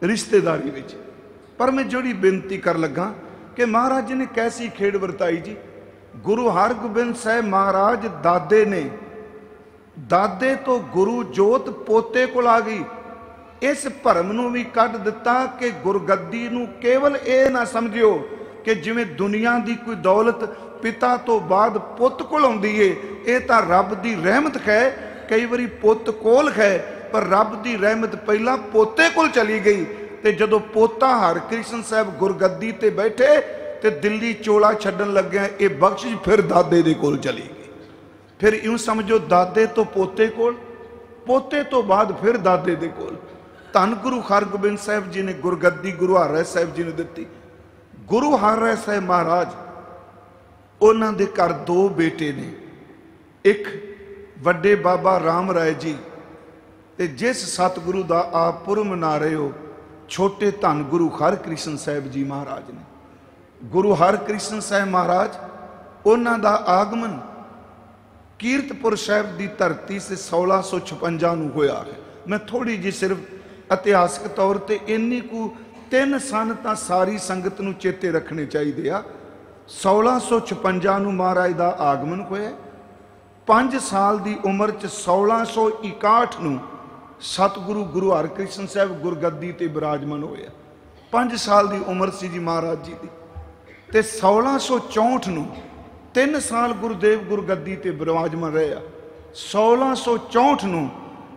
ਰਿਸ਼ਤੇਦਾਰੀ ਵਿੱਚ। ਪਰ ਮੈਂ ਜਿਹੜੀ ਬੇਨਤੀ ਕਰ ਲੱਗਾ ਕਿ ਮਹਾਰਾਜ ਜੀ ਨੇ ਕੈਸੀ ਖੇਡ ਵਰਤਾਈ ਜੀ? ਗੁਰੂ ਹਰਗੋਬਿੰਦ ਸਾਹਿਬ ਮਹਾਰਾਜ ਦਾਦੇ ਨੇ, ਦਾਦੇ ਤੋਂ ਗੁਰੂ ਜੋਤ ਪੋਤੇ ਕੋਲ ਆ ਗਈ ਇਸ ਭਰਮ ਨੂੰ ਵੀ ਕੱਢ ਦਿੱਤਾ ਕਿ ਗੁਰਗੱਦੀ ਨੂੰ ਕੇਵਲ ਇਹ ਨਾ ਸਮਝਿਓ ਕਿ ਜਿਵੇਂ ਦੁਨੀਆ ਦੀ ਕੋਈ ਦੌਲਤ ਪਿਤਾ ਤੋਂ ਬਾਅਦ ਪੁੱਤ ਕੋਲ ਆਉਂਦੀ ਏ, ਇਹ ਤਾਂ ਰੱਬ ਦੀ ਰਹਿਮਤ ਹੈ। ਕਈ ਵਾਰੀ ਪੁੱਤ ਕੋਲ ਹੈ, ਪਰ ਰੱਬ ਦੀ ਰਹਿਮਤ ਪਹਿਲਾਂ ਪੋਤੇ ਕੋਲ ਚਲੀ ਗਈ ਤੇ ਜਦੋਂ ਪੋਤਾ ਹਰਕ੍ਰਿਸ਼ਨ ਸਾਹਿਬ ਗੁਰਗੱਦੀ ਤੇ ਬੈਠੇ ਤੇ ਦਿੱਲੀ ਚੋਲਾ ਛੱਡਣ ਲੱਗਿਆ, ਇਹ ਬਖਸ਼ਿਸ਼ ਫਿਰ ਦਾਦੇ ਦੇ ਕੋਲ ਚਲੀ ਗਈ। ਫਿਰ ਇਉਂ ਸਮਝੋ ਦਾਦੇ ਤੋਂ ਪੋਤੇ ਕੋਲ, ਪੋਤੇ ਤੋਂ ਬਾਅਦ ਫਿਰ ਦਾਦੇ ਦੇ ਕੋਲ। ਧੰਨ ਗੁਰੂ ਹਰਗੋਬਿੰਦ ਸਾਹਿਬ ਜੀ ਨੇ ਗੁਰਗੱਦੀ ਗੁਰੂ ਹਰਿ ਸਾਹਿਬ ਜੀ ਨੂੰ ਦਿੱਤੀ। ਗੁਰੂ ਹਰਿ ਸਾਹਿਬ ਮਹਾਰਾਜ, ਉਹਨਾਂ ਦੇ ਘਰ ਦੋ ਬੇਟੇ ਨੇ। ਇੱਕ ਵੱਡੇ ਬਾਬਾ ਰਾਮ ਰਾਏ ਜੀ, ਤੇ ਜਿਸ ਸਤਿਗੁਰੂ ਦਾ ਆਪ ਪੁਰ ਮਨਾ ਰਹੇ ਹੋ, ਛੋਟੇ ਧੰਨ ਗੁਰੂ ਹਰਕ੍ਰਿਸ਼ਨ ਸਾਹਿਬ ਜੀ ਮਹਾਰਾਜ ਨੇ। ਗੁਰੂ ਹਰਕ੍ਰਿਸ਼ਨ ਸਾਹਿਬ ਮਹਾਰਾਜ, ਉਹਨਾਂ ਦਾ ਆਗਮਨ ਕੀਰਤਪੁਰ ਸਾਹਿਬ ਦੀ ਧਰਤੀ ਸੇ 1656 ਨੂੰ ਹੋਇਆ ਹੈ। ਮੈਂ ਥੋੜੀ ਜੀ ਸਿਰਫ ਇਤਿਹਾਸਕ ਤੌਰ ਤੇ ਇੰਨੀ ਕੁ ਤਿੰਨ ਸਨ ਤਾਂ ਸਾਰੀ ਸੰਗਤ ਨੂੰ ਚੇਤੇ ਰੱਖਣੇ ਚਾਹੀਦੇ ਆ। 1656 ਨੂੰ ਮਹਾਰਾਜ ਦਾ ਆਗਮਨ ਹੋਇਆ। 5 ਸਾਲ ਦੀ ਉਮਰ ਚ 1661 ਨੂੰ ਸਤਿਗੁਰੂ ਗੁਰੂ ਹਰਕ੍ਰਿਸ਼ਨ ਸਾਹਿਬ ਗੁਰਗੱਦੀ ਤੇ ਬਿਰਾਜਮਾਨ ਹੋਇਆ। 5 ਸਾਲ ਦੀ ਉਮਰ ਸੀ ਜੀ ਮਹਾਰਾਜ ਜੀ ਦੀ। ਤੇ 1664 ਨੂੰ 3 ਸਾਲ ਗੁਰਦੇਵ ਗੁਰਗੱਦੀ ਤੇ ਬਿਰਾਜਮਾਨ ਰਹੇ। ਆ 1664 ਨੂੰ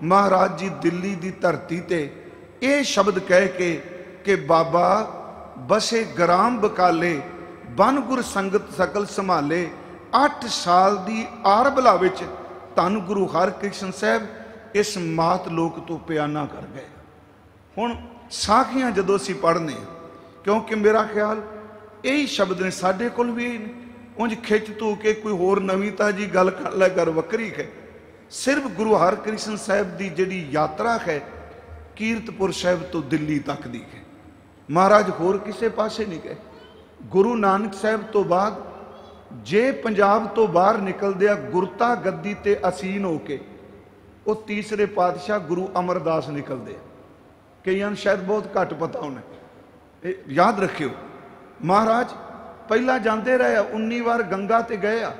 ਮਹਾਰਾਜ ਜੀ ਦਿੱਲੀ ਦੀ ਧਰਤੀ ਤੇ ਇਹ ਸ਼ਬਦ ਕਹਿ ਕੇ ਕਿ ਬਾਬਾ ਬਸੇ ਗ੍ਰਾਮ ਬਕਾਲੇ ਬਨ ਗੁਰ ਸੰਗਤ ਸਕਲ ਸੰਭਾਲੇ 8 ਸਾਲ ਦੀ ਆਰਬਲਾ ਵਿੱਚ ਧੰਨ ਗੁਰੂ ਹਰਕ੍ਰਿਸ਼ਨ ਸਾਹਿਬ ਇਸ ਮਾਤ ਲੋਕ ਤੋਂ ਪਿਆਨਾ ਕਰ ਗਏ। ਹੁਣ ਸਾਖੀਆਂ ਜਦੋਂ ਅਸੀਂ ਪੜ੍ਹਨੇ ਆ, ਕਿਉਂਕਿ ਮੇਰਾ ਖਿਆਲ ਇਹੀ ਸ਼ਬਦ ਨੇ ਸਾਡੇ ਕੋਲ ਵੀ ਨੇ। ਉਂਝ ਖਿੱਚ ਤੂ ਕੇ ਕੋਈ ਹੋਰ ਨਵੀਂ ਤਾਜੀ ਗੱਲ ਕਰ ਲੈ ਕਰ ਵੱਖਰੀ ਹੈ ਸਿਰਫ ਗੁਰੂ ਹਰਕ੍ਰਿਸ਼ਨ ਸਾਹਿਬ ਦੀ ਜਿਹੜੀ ਯਾਤਰਾ ਹੈ ਕੀਰਤਪੁਰ ਸਾਹਿਬ ਤੋਂ ਦਿੱਲੀ ਤੱਕ ਦੀ ਹੈ। ਮਹਾਰਾਜ ਹੋਰ ਕਿਸੇ ਪਾਸੇ ਨਹੀਂ ਗਏ। ਗੁਰੂ ਨਾਨਕ ਸਾਹਿਬ ਤੋਂ ਬਾਅਦ ਜੇ ਪੰਜਾਬ ਤੋਂ ਬਾਹਰ ਨਿਕਲਦੇ ਆ ਗੁਰਤਾ ਗੱਦੀ ਤੇ ਅਸੀਨ ਹੋ ਕੇ, ਉਹ ਤੀਸਰੇ ਪਾਤਸ਼ਾਹ ਗੁਰੂ ਅਮਰਦਾਸ ਨਿਕਲਦੇ ਆ। ਕਈਆਂ ਨੂੰ ਸ਼ਾਇਦ ਬਹੁਤ ਘੱਟ ਪਤਾ ਹੋਣਾ। ਇਹ ਯਾਦ ਰੱਖਿਓ, ਮਹਾਰਾਜ ਪਹਿਲਾਂ ਜਾਂਦੇ ਰਹੇ ਆ 19 ਵਾਰ ਗੰਗਾ ਤੇ ਗਏ ਆ।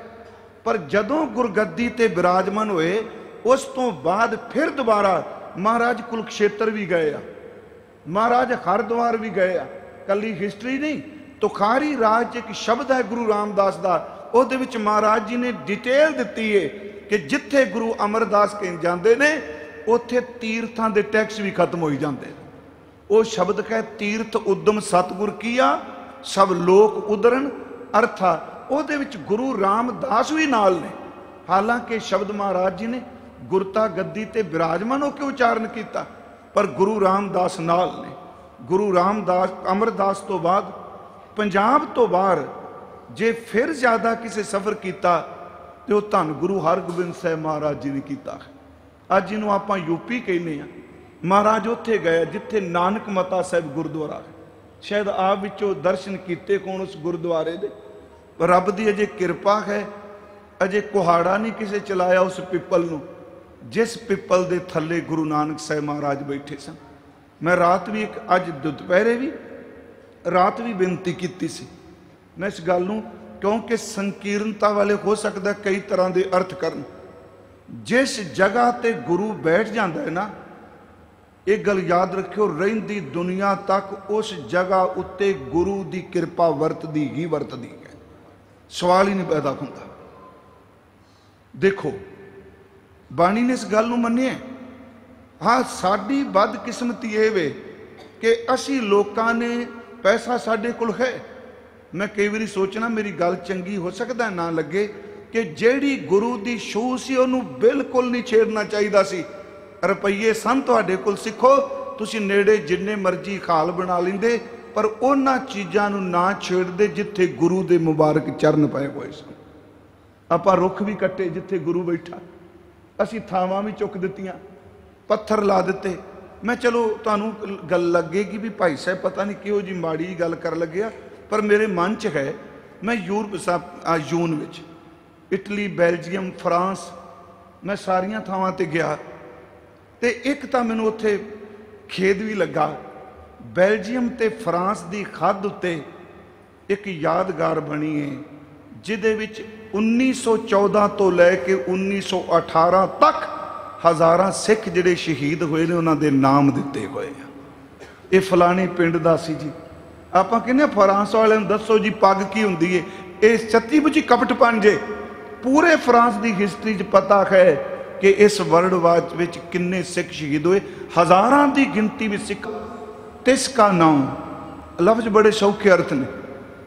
ਪਰ ਜਦੋਂ ਗੁਰਗੱਦੀ ਤੇ ਬਿਰਾਜਮਾਨ ਹੋਏ, ਉਸ ਤੋਂ ਬਾਅਦ ਫਿਰ ਦੁਬਾਰਾ ਮਹਾਰਾਜ ਕੁਲਕਸ਼ੇਤਰ ਵੀ ਗਏ ਆ। ਮਹਾਰਾਜ ਹਰਿਦੁਆਰ ਵੀ ਗਏ ਆ। ਕੱਲੀ ਹਿਸਟਰੀ ਨਹੀਂ, ਤੁਖਾਰੀ ਰਾਜ 'ਚ ਇੱਕ ਸ਼ਬਦ ਹੈ ਗੁਰੂ ਰਾਮਦਾਸ ਦਾ। ਉਹਦੇ ਵਿੱਚ ਮਹਾਰਾਜ ਜੀ ਨੇ ਡਿਟੇਲ ਦਿੱਤੀ ਏ ਕਿ ਜਿੱਥੇ ਗੁਰੂ ਅਮਰਦਾਸ ਕਹਿ ਜਾਂਦੇ ਨੇ, ਉੱਥੇ ਤੀਰਥਾਂ ਦੇ ਟੈਕਸ ਵੀ ਖਤਮ ਹੋਈ ਜਾਂਦੇ ਉਹ ਸ਼ਬਦ ਕਹੇ, ਤੀਰਥ ਉਦਮ ਸਤਗੁਰ ਕੀਆ, ਸਭ ਲੋਕ ਉਦਰਨ। ਅਰਥਾ ਉਹਦੇ ਵਿੱਚ ਗੁਰੂ ਰਾਮਦਾਸ ਵੀ ਨਾਲ ਨੇ। ਹਾਲਾਂਕਿ ਸ਼ਬਦ ਮਹਾਰਾਜ ਜੀ ਨੇ ਗੁਰਤਾ ਗੱਦੀ ਤੇ ਬਿਰਾਜਮਾਨ ਹੋ ਕੇ ਉਚਾਰਨ ਕੀਤਾ। ਪਰ ਗੁਰੂ ਰਾਮਦਾਸ ਨਾਲ ਨੇ। ਗੁਰੂ ਰਾਮਦਾਸ ਅਮਰਦਾਸ ਤੋਂ ਬਾਅਦ, ਪੰਜਾਬ ਤੋਂ ਬਾਹਰ, ਜੇ ਫਿਰ ਜ਼ਿਆਦਾ ਕਿਸੇ ਸਫ਼ਰ ਕੀਤਾ, ਤੇ ਉਹ ਧੰਨ ਗੁਰੂ ਹਰਗੋਬਿੰਦ ਸਾਹਿਬ ਮਹਾਰਾਜ ਜੀ ਨੇ ਕੀਤਾ। ਅੱਜ ਇਹਨੂੰ ਆਪਾਂ ਯੂਪੀ ਕਹਿੰਦੇ ਆ ਮਹਾਰਾਜ ਉੱਥੇ ਗਏ, ਜਿੱਥੇ ਨਾਨਕ ਮਤਾ ਸਾਹਿਬ ਗੁਰਦੁਆਰਾ ਸ਼ਾਇਦ ਆਪ ਵਿੱਚੋਂ ਦਰਸ਼ਨ ਕੀਤੇ ਕੋਣ ਉਸ ਗੁਰਦੁਆਰੇ ਦੇ? ਰੱਬ ਦੀ ਅਜੇ ਕਿਰਪਾ ਹੈ, ਅਜੇ ਕੁਹਾੜਾ ਨਹੀਂ ਕਿਸੇ ਚਲਾਇਆ ਉਸ ਪਿੱਪਲ ਨੂੰ। ਜਿਸ ਪਿੱਪਲ ਦੇ ਥੱਲੇ ਗੁਰੂ ਨਾਨਕ ਸਾਹਿਬ ਮਹਾਰਾਜ ਬੈਠੇ ਸਨ। ਮੈਂ ਰਾਤ ਵੀ ਇੱਕ, ਅੱਜ ਦੁਪਹਿਰੇ ਵੀ ਰਾਤ ਵੀ ਬੇਨਤੀ ਕੀਤੀ ਸੀ। ਮੈਂ ਇਸ ਗੱਲ ਨੂੰ ਕਿਉਂਕਿ ਸੰਕੀਰਨਤਾ ਵਾਲੇ ਹੋ ਸਕਦਾ ਕਈ ਤਰ੍ਹਾਂ ਦੇ ਅਰਥ ਕਰਨ। ਜਿਸ ਜਗ੍ਹਾ ਤੇ ਗੁਰੂ ਬੈਠ ਜਾਂਦਾ ਹੈ ਨਾ, ਇਹ ਗੱਲ ਯਾਦ ਰੱਖਿਓ, ਰਹਿੰਦੀ ਦੁਨੀਆ ਤੱਕ ਉਸ ਜਗ੍ਹਾ ਉੱਤੇ ਗੁਰੂ ਦੀ ਕਿਰਪਾ ਵਰਤਦੀ ਹੀ ਵਰਤਦੀ ਹੈ। ਸਵਾਲ ਹੀ ਨਹੀਂ ਪੈਦਾ ਹੁੰਦਾ। ਦੇਖੋ ਬਾਣੀ ਨੇ ਇਸ ਗੱਲ ਨੂੰ ਮੰਨਿਆ ਹਾਂ। ਸਾਡੀ ਬਦਕਿਸਮਤੀ ਇਹ ਵੇ ਕਿ ਅਸੀਂ ਲੋਕਾਂ ਨੇ ਪੈਸਾ ਸਾਡੇ ਕੋਲ ਹੈ। ਮੈਂ ਕਈ ਵਾਰੀ ਸੋਚਣਾ, ਮੇਰੀ ਗੱਲ ਚੰਗੀ ਹੋ ਸਕਦਾ, ਨਾ ਲੱਗੇ ਕਿ ਜਿਹੜੀ ਗੁਰੂ ਦੀ ਸ਼ੂ ਸੀ, ਉਹਨੂੰ ਬਿਲਕੁਲ ਨਹੀਂ ਛੇੜਨਾ ਚਾਹੀਦਾ ਸੀ। ਰੁਪਈਏ ਸਨ ਤੁਹਾਡੇ ਕੋਲ ਸਿੱਖੋ, ਤੁਸੀਂ ਨੇੜੇ ਜਿੰਨੇ ਮਰਜ਼ੀ ਖਾਲ ਬਣਾ ਲਿੰਦੇ, ਪਰ ਉਹਨਾਂ ਚੀਜ਼ਾਂ ਨੂੰ ਨਾ ਛੇੜਦੇ ਜਿੱਥੇ ਗੁਰੂ ਦੇ ਮੁਬਾਰਕ ਚਰਨ ਪਏ ਹੋਏ ਸਨ। ਆਪਾਂ ਰੁੱਖ ਵੀ ਕੱਟੇ ਜਿੱਥੇ ਗੁਰੂ ਬੈਠਾ। ਅਸੀਂ ਥਾਵਾਂ ਵੀ ਚੁੱਕ ਦਿੱਤੀਆਂ, ਪੱਥਰ ਲਾ ਦਿੱਤੇ। ਮੈਂ ਚਲੋ ਤੁਹਾਨੂੰ ਗੱਲ ਲੱਗੇਗੀ ਵੀ ਭਾਈ ਸਾਹਿਬ ਪਤਾ ਨਹੀਂ ਕਿਹੋ ਜੀ ਮਾੜੀ ਗੱਲ ਕਰ ਲੱਗਿਆ ਪਰ ਮੇਰੇ ਮਨ 'ਚ ਹੈ, ਮੈਂ ਯੂਰਪ ਸਾਹਿਬ ਜੂਨ ਵਿੱਚ, ਇਟਲੀ, ਬੈਲਜੀਅਮ, ਫਰਾਂਸ, ਮੈਂ ਸਾਰੀਆਂ ਥਾਵਾਂ ਤੇ ਗਿਆ। ਤੇ ਇੱਕ ਤਾਂ ਮੈਨੂੰ ਉੱਥੇ ਖੇਦ ਵੀ ਲੱਗਾ, ਬੈਲਜੀਅਮ ਤੇ ਫਰਾਂਸ ਦੀ ਖੱਦ ਉੱਤੇ ਇੱਕ ਯਾਦਗਾਰ ਬਣੀ ਹੈ ਜਿਹਦੇ ਵਿੱਚ 1914 ਤੋਂ ਲੈ ਕੇ 1918 ਤੱਕ ਹਜ਼ਾਰਾਂ ਸਿੱਖ ਜਿਹੜੇ ਸ਼ਹੀਦ ਹੋਏ ਨੇ, ਉਹਨਾਂ ਦੇ ਨਾਮ ਦਿੱਤੇ ਹੋਏ ਆ। ਇਹ ਫਲਾਣੇ ਪਿੰਡ ਦਾ ਸੀ ਜੀ। ਆਪਾਂ ਕਹਿੰਦੇ ਫਰਾਂਸ ਵਾਲਿਆਂ ਨੂੰ ਦੱਸੋ ਜੀ, ਪੱਗ ਕੀ ਹੁੰਦੀ ਏ? ਇਹ ਸੱਚੀ ਮੁੱਚੀ ਕਪਟਪਨ ਜੇ। ਪੂਰੇ ਫਰਾਂਸ ਦੀ ਹਿਸਟਰੀ 'ਚ ਪਤਾ ਹੈ ਕਿ ਇਸ ਵਰਲਡ ਵਾਰ ਵਿੱਚ ਕਿੰਨੇ ਸਿੱਖ ਸ਼ਹੀਦ ਹੋਏ। ਹਜ਼ਾਰਾਂ ਦੀ ਗਿਣਤੀ ਵਿੱਚ ਸਿੱਖ। ਤਿਸ ਕਾ ਨਾਮ, ਲਫ਼ਜ਼ ਬੜੇ ਸੌਖੇ ਅਰਥ ਨੇ।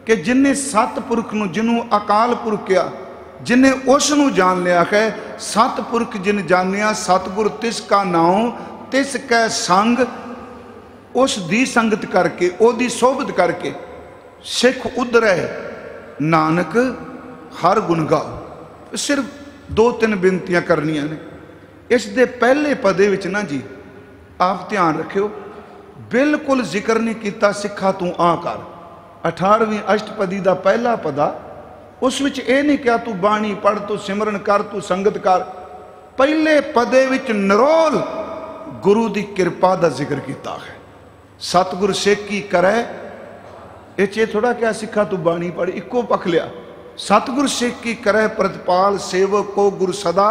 ਕਿ ਜਿਨੇ ਸਤ ਪੁਰਖ ਨੂੰ ਜਿਹਨੂੰ ਅਕਾਲ ਪੁਰਖ ਕਿਹਾ ਜਿਨੇ ਉਸ ਨੂੰ ਜਾਣ ਲਿਆ ਹੈ, ਸਤ ਪੁਰਖ ਜਿਨ ਜਾਣਿਆ, ਸਤਗੁਰ ਤਿਸ ਕਾ ਨਾਮ ਤਿਸ ਕੈ ਸੰਗ, ਉਸ ਦੀ ਸੰਗਤ ਕਰਕੇ, ਉਹਦੀ ਸੋਭਤ ਕਰਕੇ ਸਿੱਖ ਉਧਰੈ। ਨਾਨਕ, ਹਰ ਗੁਣ ਗਾਓ। ਸਿਰਫ ਦੋ ਤਿੰਨ ਬੇਨਤੀਆਂ ਕਰਨੀਆਂ ਨੇ। ਇਸ ਦੇ ਪਹਿਲੇ ਪਦੇ ਵਿੱਚ ਨਾ ਜੀ, ਆਪ ਧਿਆਨ ਰੱਖਿਓ, ਬਿਲਕੁਲ ਜ਼ਿਕਰ ਨਹੀਂ ਕੀਤਾ ਸਿੱਖਾ ਤੂੰ ਆ ਕਰ। 18ਵੀਂ ਅਸ਼ਟਪਦੀ ਦਾ ਪਹਿਲਾ ਪਦਾ, ਉਸ ਵਿੱਚ ਇਹ ਨਹੀਂ ਕਿਹਾ ਤੂੰ ਬਾਣੀ ਪੜ ਤੂੰ ਸਿਮਰਨ ਕਰ, ਤੂੰ ਸੰਗਤ ਕਰ। ਪਹਿਲੇ ਪਦੇ ਵਿੱਚ ਨਰੋਲ ਗੁਰੂ ਦੀ ਕਿਰਪਾ ਦਾ ਜ਼ਿਕਰ ਕੀਤਾ ਹੈ। ਸਤਿਗੁਰ ਸਿੱਖ ਕੀ ਕਰੈ? ਇਹ ਚ ਥੋੜਾ ਕਿਹਾ ਸਿੱਖਾ ਤੂੰ ਬਾਣੀ ਪੜ ਇੱਕੋ ਪੱਖ ਲਿਆ। ਸਤਿਗੁਰ ਸਿੱਖ ਕੀ ਕਰੈ? ਪ੍ਰਤਪਾਲ ਸੇਵਕ ਕੋ ਗੁਰ ਸਦਾ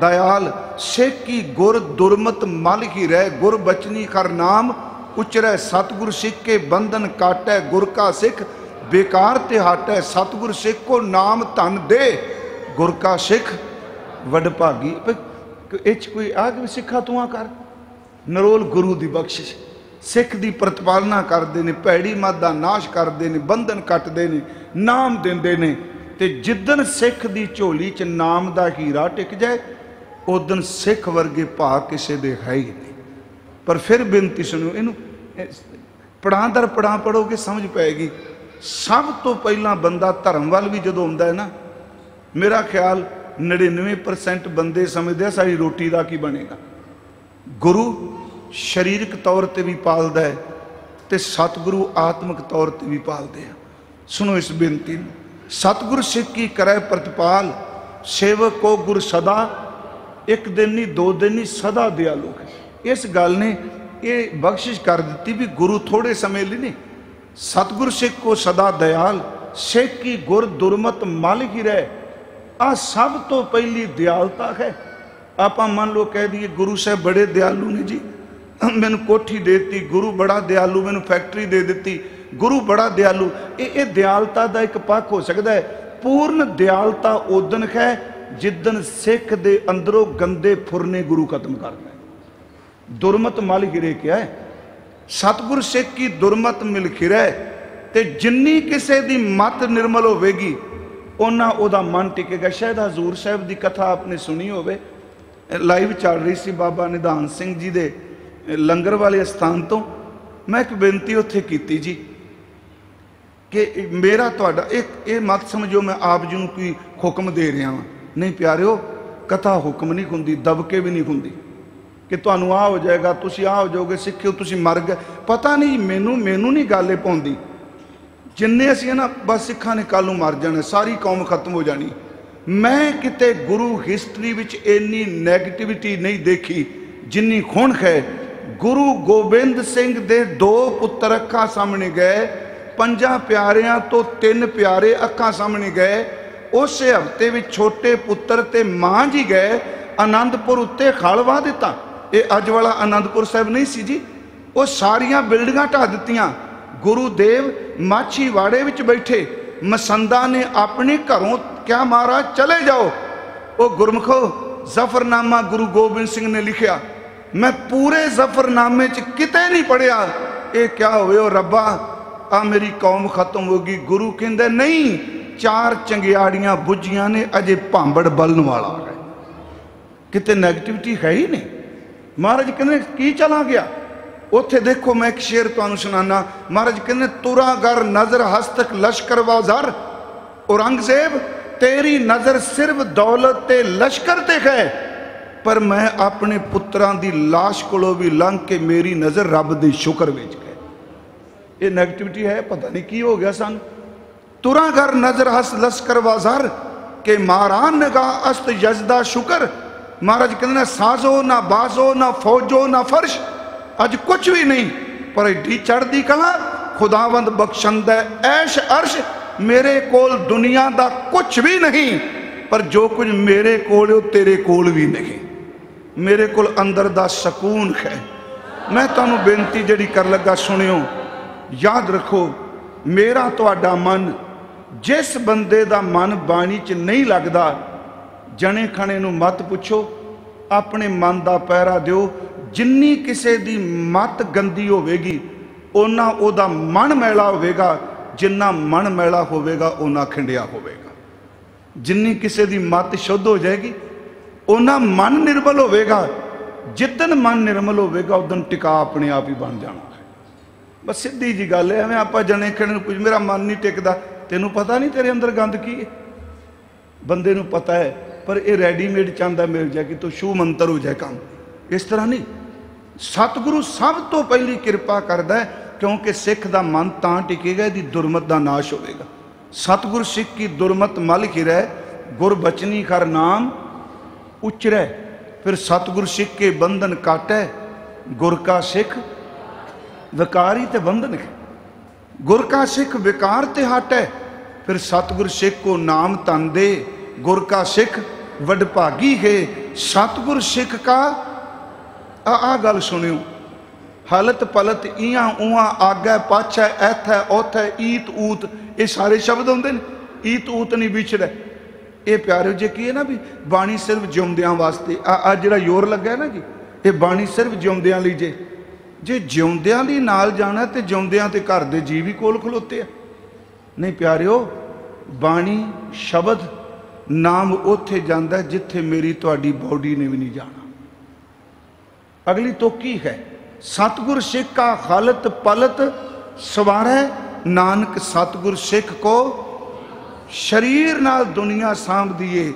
ਦਇਆਲ। ਸਿੱਖ ਕੀ ਗੁਰ ਦੁਰਮਤ ਮਲ ਹੀ ਰਹਿ, ਗੁਰ ਬਚਨੀ ਕਰ ਨਾਮ ਉਚਰੈ ਸਤਿਗੁਰ ਸਿੱਖ ਕੇ ਬੰਧਨ ਕਾਟੈ ਗੁਰ ਕਾ ਸਿੱਖ, ਬੇਕਾਰ ਤੇ ਹਟੈ ਸਤਿਗੁਰ ਸਿੱਖ ਕੋ ਨਾਮ ਧਨ ਦੇ। ਗੁਰ ਕਾ ਸਿੱਖ, ਵਡ ਭਾਗੀ। ਇਹ ਚ ਕੋਈ ਆ ਕਿ ਸਿੱਖਾ ਤੂੰ ਆ ਕਰ? ਨਰੋਲ ਗੁਰੂ ਦੀ ਬਖਸ਼ਿਸ਼। ਸਿੱਖ ਦੀ ਪ੍ਰਤਪਾਲਨਾ ਕਰਦੇ ਨੇ, ਭੈੜੀ ਮਤ ਦਾ ਨਾਸ਼ ਕਰਦੇ ਨੇ, ਬੰਧਨ ਕੱਟਦੇ ਨੇ, ਨਾਮ ਦਿੰਦੇ ਨੇ। ਤੇ ਜਿੱਦਨ ਸਿੱਖ ਦੀ ਝੋਲੀ 'ਚ ਨਾਮ ਦਾ ਹੀਰਾ ਟਿਕ ਜਾਏ, ਉਦੋਂ ਸਿੱਖ ਵਰਗੇ ਭਾ ਕਿਸੇ ਦੇ ਹੈ ਹੀ ਪਰ ਫਿਰ ਬੇਨਤੀ ਸੁਣੋ ਇਹਨੂੰ ਪੜਾਂ ਦਰ ਪੜਾਂ ਪੜੋਗੇ ਸਮਝ ਪਏਗੀ। ਸਭ ਤੋਂ ਪਹਿਲਾਂ ਬੰਦਾ ਧਰਮ ਵੱਲ ਵੀ ਜਦੋਂ ਹੁੰਦਾ ਹੈ ਨਾ, ਮੇਰਾ ਖਿਆਲ 99% ਬੰਦੇ ਸਮਝਦੇ ਆ, ਸਾਡੀ ਰੋਟੀ ਦਾ ਕੀ ਬਣੇਗਾ। ਗੁਰੂ ਸਰੀਰਕ ਤੌਰ ਤੇ ਵੀ ਪਾਲਦਾ ਹੈ ਤੇ ਸਤਿਗੁਰੂ ਆਤਮਿਕ ਤੌਰ ਤੇ ਵੀ ਪਾਲਦੇ ਆ। ਸੁਣੋ ਇਸ ਬੇਨਤੀ ਨੂੰ, ਸਤਿਗੁਰ ਸਿੱਖ ਕੀ ਕਰੈ ਪ੍ਰਤਪਾਲ, ਸੇਵਕ ਕੋ ਗੁਰ ਸਦਾ, ਇੱਕ ਦਿਨ ਨਹੀਂ, ਦੋ ਦਿਨ ਨਹੀਂ, ਸਦਾ ਦਿਆਲੂ ਹੈ। ਇਸ ਗੱਲ ਨੇ ਇਹ ਬਖਸ਼ਿਸ਼ ਕਰ ਦਿੱਤੀ ਵੀ ਗੁਰੂ ਥੋੜੇ ਸਮੇਂ ਲਈ ਨਹੀਂ। ਸਤਿਗੁਰ ਸਿੱਖ ਕੋ ਸਦਾ ਦਿਆਲ ਸਿੱਖ ਕੀ ਗੁਰ ਦੁਰਮਤ ਮਾਲਿਕ ਹੀ ਰਹਿ। ਆ ਸਭ ਤੋਂ ਪਹਿਲੀ ਦਿਆਲਤਾ ਹੈ। ਆਪਾਂ ਮੰਨ ਲਓ ਕਹਿ ਦਈਏ ਗੁਰੂ ਸਾਹਿਬ ਬੜੇ ਦਿਆਲੂ ਨੇ ਜੀ। ਮੈਨੂੰ ਕੋਠੀ ਦੇ ਦਿੱਤੀ, ਗੁਰੂ ਬੜਾ ਦਿਆਲੂ, ਮੈਨੂੰ ਫੈਕਟਰੀ ਦੇ ਦਿੱਤੀ, ਗੁਰੂ ਬੜਾ ਦਿਆਲੂ। ਇਹ ਇਹ ਦਿਆਲਤਾ ਦਾ ਇੱਕ ਪੱਖ ਹੋ ਸਕਦਾ ਹੈ। ਪੂਰਨ ਦਿਆਲਤਾ ਉਦਨ ਹੈ ਜਿੱਦਨ ਸਿੱਖ ਦੇ ਅੰਦਰੋਂ ਗੰਦੇ ਫੁਰਨੇ ਗੁਰੂ ਖਤਮ ਕਰਦਾ ਦੁਰਮਤ ਮਲ ਗਿਰੇ ਕਿਹਾ ਹੈ? ਸਤਗੁਰ ਸਿੱਖ ਕੀ ਦੁਰਮਤ ਮਿਲ ਖਿਰੈ ਤੇ ਜਿੰਨੀ ਕਿਸੇ ਦੀ ਮਤ ਨਿਰਮਲ ਹੋਵੇਗੀ, ਉਹਨਾਂ ਉਹਦਾ ਮਨ ਟਿਕੇਗਾ। ਸ਼ਾਇਦ ਹਜ਼ੂਰ ਸਾਹਿਬ ਦੀ ਕਥਾ ਆਪਨੇ ਸੁਣੀ ਹੋਵੇ। ਲਾਈਵ ਚੱਲ ਰਹੀ ਸੀ ਬਾਬਾ ਨਿਧਾਨ ਸਿੰਘ ਜੀ ਦੇ ਲੰਗਰ ਵਾਲੇ ਸਥਾਨ ਤੋਂ। ਮੈਂ ਇੱਕ ਬੇਨਤੀ ਉੱਥੇ ਕੀਤੀ ਜੀ, ਕਿ ਮੇਰਾ ਤੁਹਾਡਾ, ਇੱਕ, ਇਹ ਮਤ ਸਮਝੋ, ਮੈਂ ਆਪ ਜੀ ਨੂੰ ਕੋਈ ਹੁਕਮ ਦੇ ਰਿਹਾ ਹਾਂ ਨਹੀਂ ਪਿਆਰਿਓ, ਕਥਾ ਹੁਕਮ ਨਹੀਂ ਹੁੰਦੀ, ਦਬਕੇ ਵੀ ਨਹੀਂ ਹੁੰਦੀ। ਕਿ ਤੁਹਾਨੂੰ ਆ ਹੋ ਜਾਏਗਾ, ਤੁਸੀਂ ਆ ਹੋ ਜਾਓਗੇ, ਸਿੱਖਿਓ, ਤੁਸੀਂ ਮਰ ਗਏ। ਪਤਾ ਨਹੀਂ ਮੈਨੂੰ ਮੈਨੂੰ ਨਹੀਂ ਗੱਲ ਇਹ ਪਾਉਂਦੀ। ਜਿੰਨੇ ਅਸੀਂ ਨਾ, ਬਸ ਸਿੱਖਾਂ ਨੇ ਕੱਲ ਨੂੰ ਮਰ ਜਾਣਾ, ਸਾਰੀ ਕੌਮ ਖਤਮ ਹੋ ਜਾਣੀ। ਮੈਂ ਕਿਤੇ ਗੁਰੂ ਹਿਸਟਰੀ ਵਿੱਚ ਇੰਨੀ 네ਗੇਟਿਵਿਟੀ ਨਹੀਂ ਦੇਖੀ, ਜਿੰਨੀ ਖੁਣਖ ਹੈ ਗੁਰੂ ਗੋਬਿੰਦ ਸਿੰਘ ਦੇ ਦੋ ਪੁੱਤਰ ਅੱਖਾਂ ਸਾਹਮਣੇ ਗਏ, ਪੰਜਾਂ ਪਿਆਰਿਆਂ ਤੋਂ ਤਿੰਨ ਪਿਆਰੇ ਅੱਖਾਂ ਸਾਹਮਣੇ ਗਏ। ਉਸੇ ਹਫ਼ਤੇ ਵਿੱਚ ਛੋਟੇ ਪੁੱਤਰ ਤੇ ਮਾਂ ਜੀ ਗਏ, ਆਨੰਦਪੁਰ ਉੱਤੇ ਖਾਲਵਾ ਦਿੱਤਾ। ਇਹ ਅੱਜ ਵਾਲਾ ਆਨੰਦਪੁਰ ਸਾਹਿਬ ਨਹੀਂ ਸੀ ਜੀ। ਉਹ ਸਾਰੀਆਂ ਬਿਲਡਿੰਗਾਂ ਢਾ ਦਿੱਤੀਆਂ। ਗੁਰੂ ਦੇਵ ਮਾਛੀਵਾੜੇ ਵਿੱਚ ਬੈਠੇ। ਮਸੰਦਾ ਨੇ ਆਪਣੇ ਘਰੋਂ ਕਿਹਾ, ਮਹਾਰਾਜ, ਚਲੇ ਜਾਓ। ਉਹ ਗੁਰਮਖੋ, ਜ਼ਫਰਨਾਮਾ ਗੁਰੂ ਗੋਬਿੰਦ ਸਿੰਘ ਨੇ ਲਿਖਿਆ। ਮੈਂ ਪੂਰੇ ਜ਼ਫਰਨਾਮੇ 'ਚ ਕਿਤੇ ਨਹੀਂ ਪੜਿਆ ਇਹ ਕਿਆ ਹੋਵੇ, ਉਹ ਰੱਬਾ, ਆ ਮੇਰੀ ਕੌਮ ਖਤਮ ਹੋ ਗਈ। ਗੁਰੂ ਕਹਿੰਦੇ, ਨਹੀਂ, ਚਾਰ ਚੰਗਿਆੜੀਆਂ ਬੁੱਝੀਆਂ ਨੇ, ਅਜੇ ਭਾਂਬੜ ਬਲਨ ਵਾਲਾ ਹੈ। ਕਿਤੇ 네ਗੇਟਿਵਿਟੀ ਹੈ ਹੀ ਨਹੀਂ। ਮਹਾਰਾਜ ਕਹਿੰਦੇ, ਕੀ ਚਲਾ ਗਿਆ? ਉੱਥੇ ਦੇਖੋ ਮੈਂ ਇੱਕ ਸ਼ੇਰ ਤੁਹਾਨੂੰ ਸੁਣਾਣਾ ਮਹਾਰਾਜ ਕਹਿੰਦੇ ਤੁਰਾਗਰ ਨਜ਼ਰ ਹਸਤਕ ਲਸ਼ਕਰ ਵਾਜ਼ਰ। ਔਰੰਗਜ਼ੇਬ, ਤੇਰੀ ਨਜ਼ਰ ਸਿਰਫ ਦੌਲਤ ਤੇ ਲਸ਼ਕਰ ਤੇ ਹੈ। ਪਰ ਮੈਂ ਆਪਣੇ ਪੁੱਤਰਾਂ ਦੀ লাশ ਕੋਲੋਂ ਵੀ ਲੰਘ ਕੇ ਮੇਰੀ ਨਜ਼ਰ ਰੱਬ ਦੇ ਸ਼ੁਕਰ ਵਿੱਚ ਹੈ। ਇਹ ਨੈਗੇਟਿਵਿਟੀ ਹੈ, ਪਤਾ ਨਹੀਂ ਕੀ ਹੋ ਗਿਆ ਸਾਨੂੰ। ਤੁਰਾਗਰ ਨਜ਼ਰ ਹਸ ਲਸ਼ਕਰ ਵਾਜ਼ਰ, ਕੇ ਮਾਰਾਨ ਨਗਾ ਅਸਤ ਯਜ਼ਦਾ ਸ਼ੁਕਰ। ਮਹਾਰਾਜ ਕਹਿੰਦੇ ਨਾ, ਸਾਜ਼ੋ ਨਾ ਬਾਜ਼ੋ, ਨਾ ਫੌਜੋ, ਨਾ ਫਰਸ਼, ਅੱਜ ਕੁਝ ਵੀ ਨਹੀਂ, ਪਰ ਏਡੀ ਚੜਦੀ ਕਲਾ, ਖੁਦਾਵੰਦ ਬਖਸ਼ੰਦਾ ਐਸ਼ ਅਰਸ਼, ਮੇਰੇ ਕੋਲ ਦੁਨੀਆ ਦਾ ਕੁਝ ਵੀ ਨਹੀਂ, ਪਰ ਜੋ ਕੁਝ ਮੇਰੇ ਕੋਲ ਉਹ ਤੇਰੇ ਕੋਲ ਵੀ ਨਹੀਂ। ਮੇਰੇ ਕੋਲ ਅੰਦਰ ਦਾ ਸਕੂਨ ਹੈ। ਮੈਂ ਤੁਹਾਨੂੰ ਬੇਨਤੀ ਜਿਹੜੀ ਕਰ ਲੱਗਾ, ਸੁਣਿਓ, ਯਾਦ ਰੱਖੋ, ਮੇਰਾ ਤੁਹਾਡਾ ਮਨ ਜਿਸ ਬੰਦੇ ਦਾ ਮਨ ਬਾਣੀ 'ਚ ਨਹੀਂ ਲੱਗਦਾ ਜਣੇ ਖਣੇ ਨੂੰ ਮਤ ਪੁੱਛੋ, ਆਪਣੇ ਮਨ ਦਾ ਪਹਿਰਾ ਦਿਓ, ਜਿੰਨੀ ਕਿਸੇ ਦੀ ਮਤ ਗੰਦੀ ਹੋਵੇਗੀ ਉਹਨਾਂ ਉਹਦਾ ਮਨ ਮੈਲਾ ਹੋਵੇਗਾ, ਜਿੰਨਾ ਮਨ ਮੈਲਾ ਹੋਵੇਗਾ ਉਹਨਾਂ ਖਿੰਡਿਆ ਹੋਵੇਗਾ। ਜਿੰਨੀ ਕਿਸੇ ਦੀ ਮਤ ਸ਼ੁੱਧ ਹੋ ਜਾਏਗੀ ਉਹਨਾਂ ਮਨ ਨਿਰਮਲ ਹੋਵੇਗਾ ਜਿੱਦਨ ਮਨ ਨਿਰਮਲ ਹੋਵੇਗਾ ਉਦੋਂ ਟਿਕਾ ਆਪਣੇ ਆਪ ਹੀ ਬਣ ਜਾਣਾ। ਹੈ ਬਸ ਸਿੱਧੀ ਜੀ ਗੱਲ ਹੈ, ਐਵੇਂ ਆਪਾਂ ਜਣੇ ਖਣੇ ਨੂੰ ਕੁਝ ਮੇਰਾ ਮਨ ਨਹੀਂ ਟਿਕਦਾ, ਤੈਨੂੰ ਪਤਾ ਨਹੀਂ ਤੇਰੇ ਅੰਦਰ ਗੰਦ ਕੀ ਹੈ? ਬੰਦੇ ਨੂੰ ਪਤਾ ਹੈ ਪਰ ਇਹ ਰੈਡੀਮੇਡ ਚਾਹੁੰਦਾ ਮਿਲ ਜਾਏ ਕਿ ਤੂੰ ਸ਼ੂ ਮੰਤਰ ਹੋ ਜਾਏ ਕੰਮ। ਇਸ ਤਰ੍ਹਾਂ ਨਹੀਂ। ਸਤਿਗੁਰੂ ਸਭ ਤੋਂ ਪਹਿਲੀ ਕਿਰਪਾ ਕਰਦਾ ਹੈ, ਕਿਉਂਕਿ ਸਿੱਖ ਦਾ ਮਨ ਤਾਂ ਟਿਕੇਗਾ, ਇਹਦੀ ਦੁਰਮਤ ਦਾ ਨਾਸ਼ ਹੋਵੇਗਾ। ਸਤਿਗੁਰ ਸਿੱਖ ਕੀ ਦੁਰਮਤ ਮਲ ਰਹਿ ਗੁਰ ਬਚਨੀ ਕਰ ਨਾਮ ਉਚਰੈ। ਫਿਰ ਸਤਿਗੁਰ ਸਿੱਖ ਕੇ ਬੰਧਨ ਕਾਟੈ, ਗੁਰ ਕਾ ਸਿੱਖ ਵਿਕਾਰੀ ਤੇ ਬੰਧਨ ਹੈ। ਗੁਰ ਕਾ ਸਿੱਖ ਵਿਕਾਰ ਤੇ ਹਟੈ, ਫਿਰ ਸਤਿਗੁਰ ਸਿੱਖ ਕੋ ਨਾਮ ਤਨ ਦੇ ਗੁਰ ਕਾ ਸਿੱਖ ਵਡਭਾਗੀ ਹੈ, ਸਤਿਗੁਰ ਸਿੱਖ ਕਾ। ਆ ਆ ਗੱਲ ਸੁਣਿਓ। ਹਾਲਤ ਪਲਤ ਈਆਂ ਉਆਂ ਆਗੈ ਪਾਛੈ, ਐਥੈ ਉਥੈ ਈਤ ਊਤ। ਇਹ ਸਾਰੇ ਸ਼ਬਦ ਹੁੰਦੇ ਨੇ। ਈਤ ਊਤ ਨਹੀਂ ਵਿਛੜੈ। ਇਹ ਪਿਆਰਿਓ, ਜੇ ਕੀ ਹੈ ਨਾ ਵੀ ਬਾਣੀ ਸਿਰਫ ਜਿਉਂਦਿਆਂ ਵਾਸਤੇ। ਆ ਆ ਜਿਹੜਾ ਯੋਰ ਲੱਗਾ ਨਾ ਜੀ, ਇਹ ਬਾਣੀ ਸਿਰਫ ਜਿਉਂਦਿਆਂ ਲਈ ਜੇ। ਜੇ ਜਿਉਂਦਿਆਂ ਲਈ ਨਾਲ ਜਾਣਾ ਤੇ ਜਿਉਂਦਿਆਂ ਤੇ ਘਰ ਦੇ ਜੀਵ ਵੀ ਕੋਲ ਖਲੋਤੇ ਆ। ਨਹੀਂ ਪਿਆਰਿਓ, ਬਾਣੀ ਸ਼ਬਦ ਨਾਮ ਉੱਥੇ ਜਾਂਦਾ ਜਿੱਥੇ ਮੇਰੀ ਤੁਹਾਡੀ ਬਾਡੀ ਨੇ ਵੀ ਨਹੀਂ ਜਾਣਾ। ਅਗਲੀ ਤੋਕੀ ਹੈ, ਸਤਗੁਰ ਸਿੱਖ ਕਾ ਹਾਲਤ ਪਲਤ ਸਵਾਰੈ, ਨਾਨਕ ਸਤਗੁਰ ਸਿੱਖ ਕੋ ਸ਼ਰੀਰ ਨਾਲ ਦੁਨੀਆ ਸਾਂਭਦੀ ਏ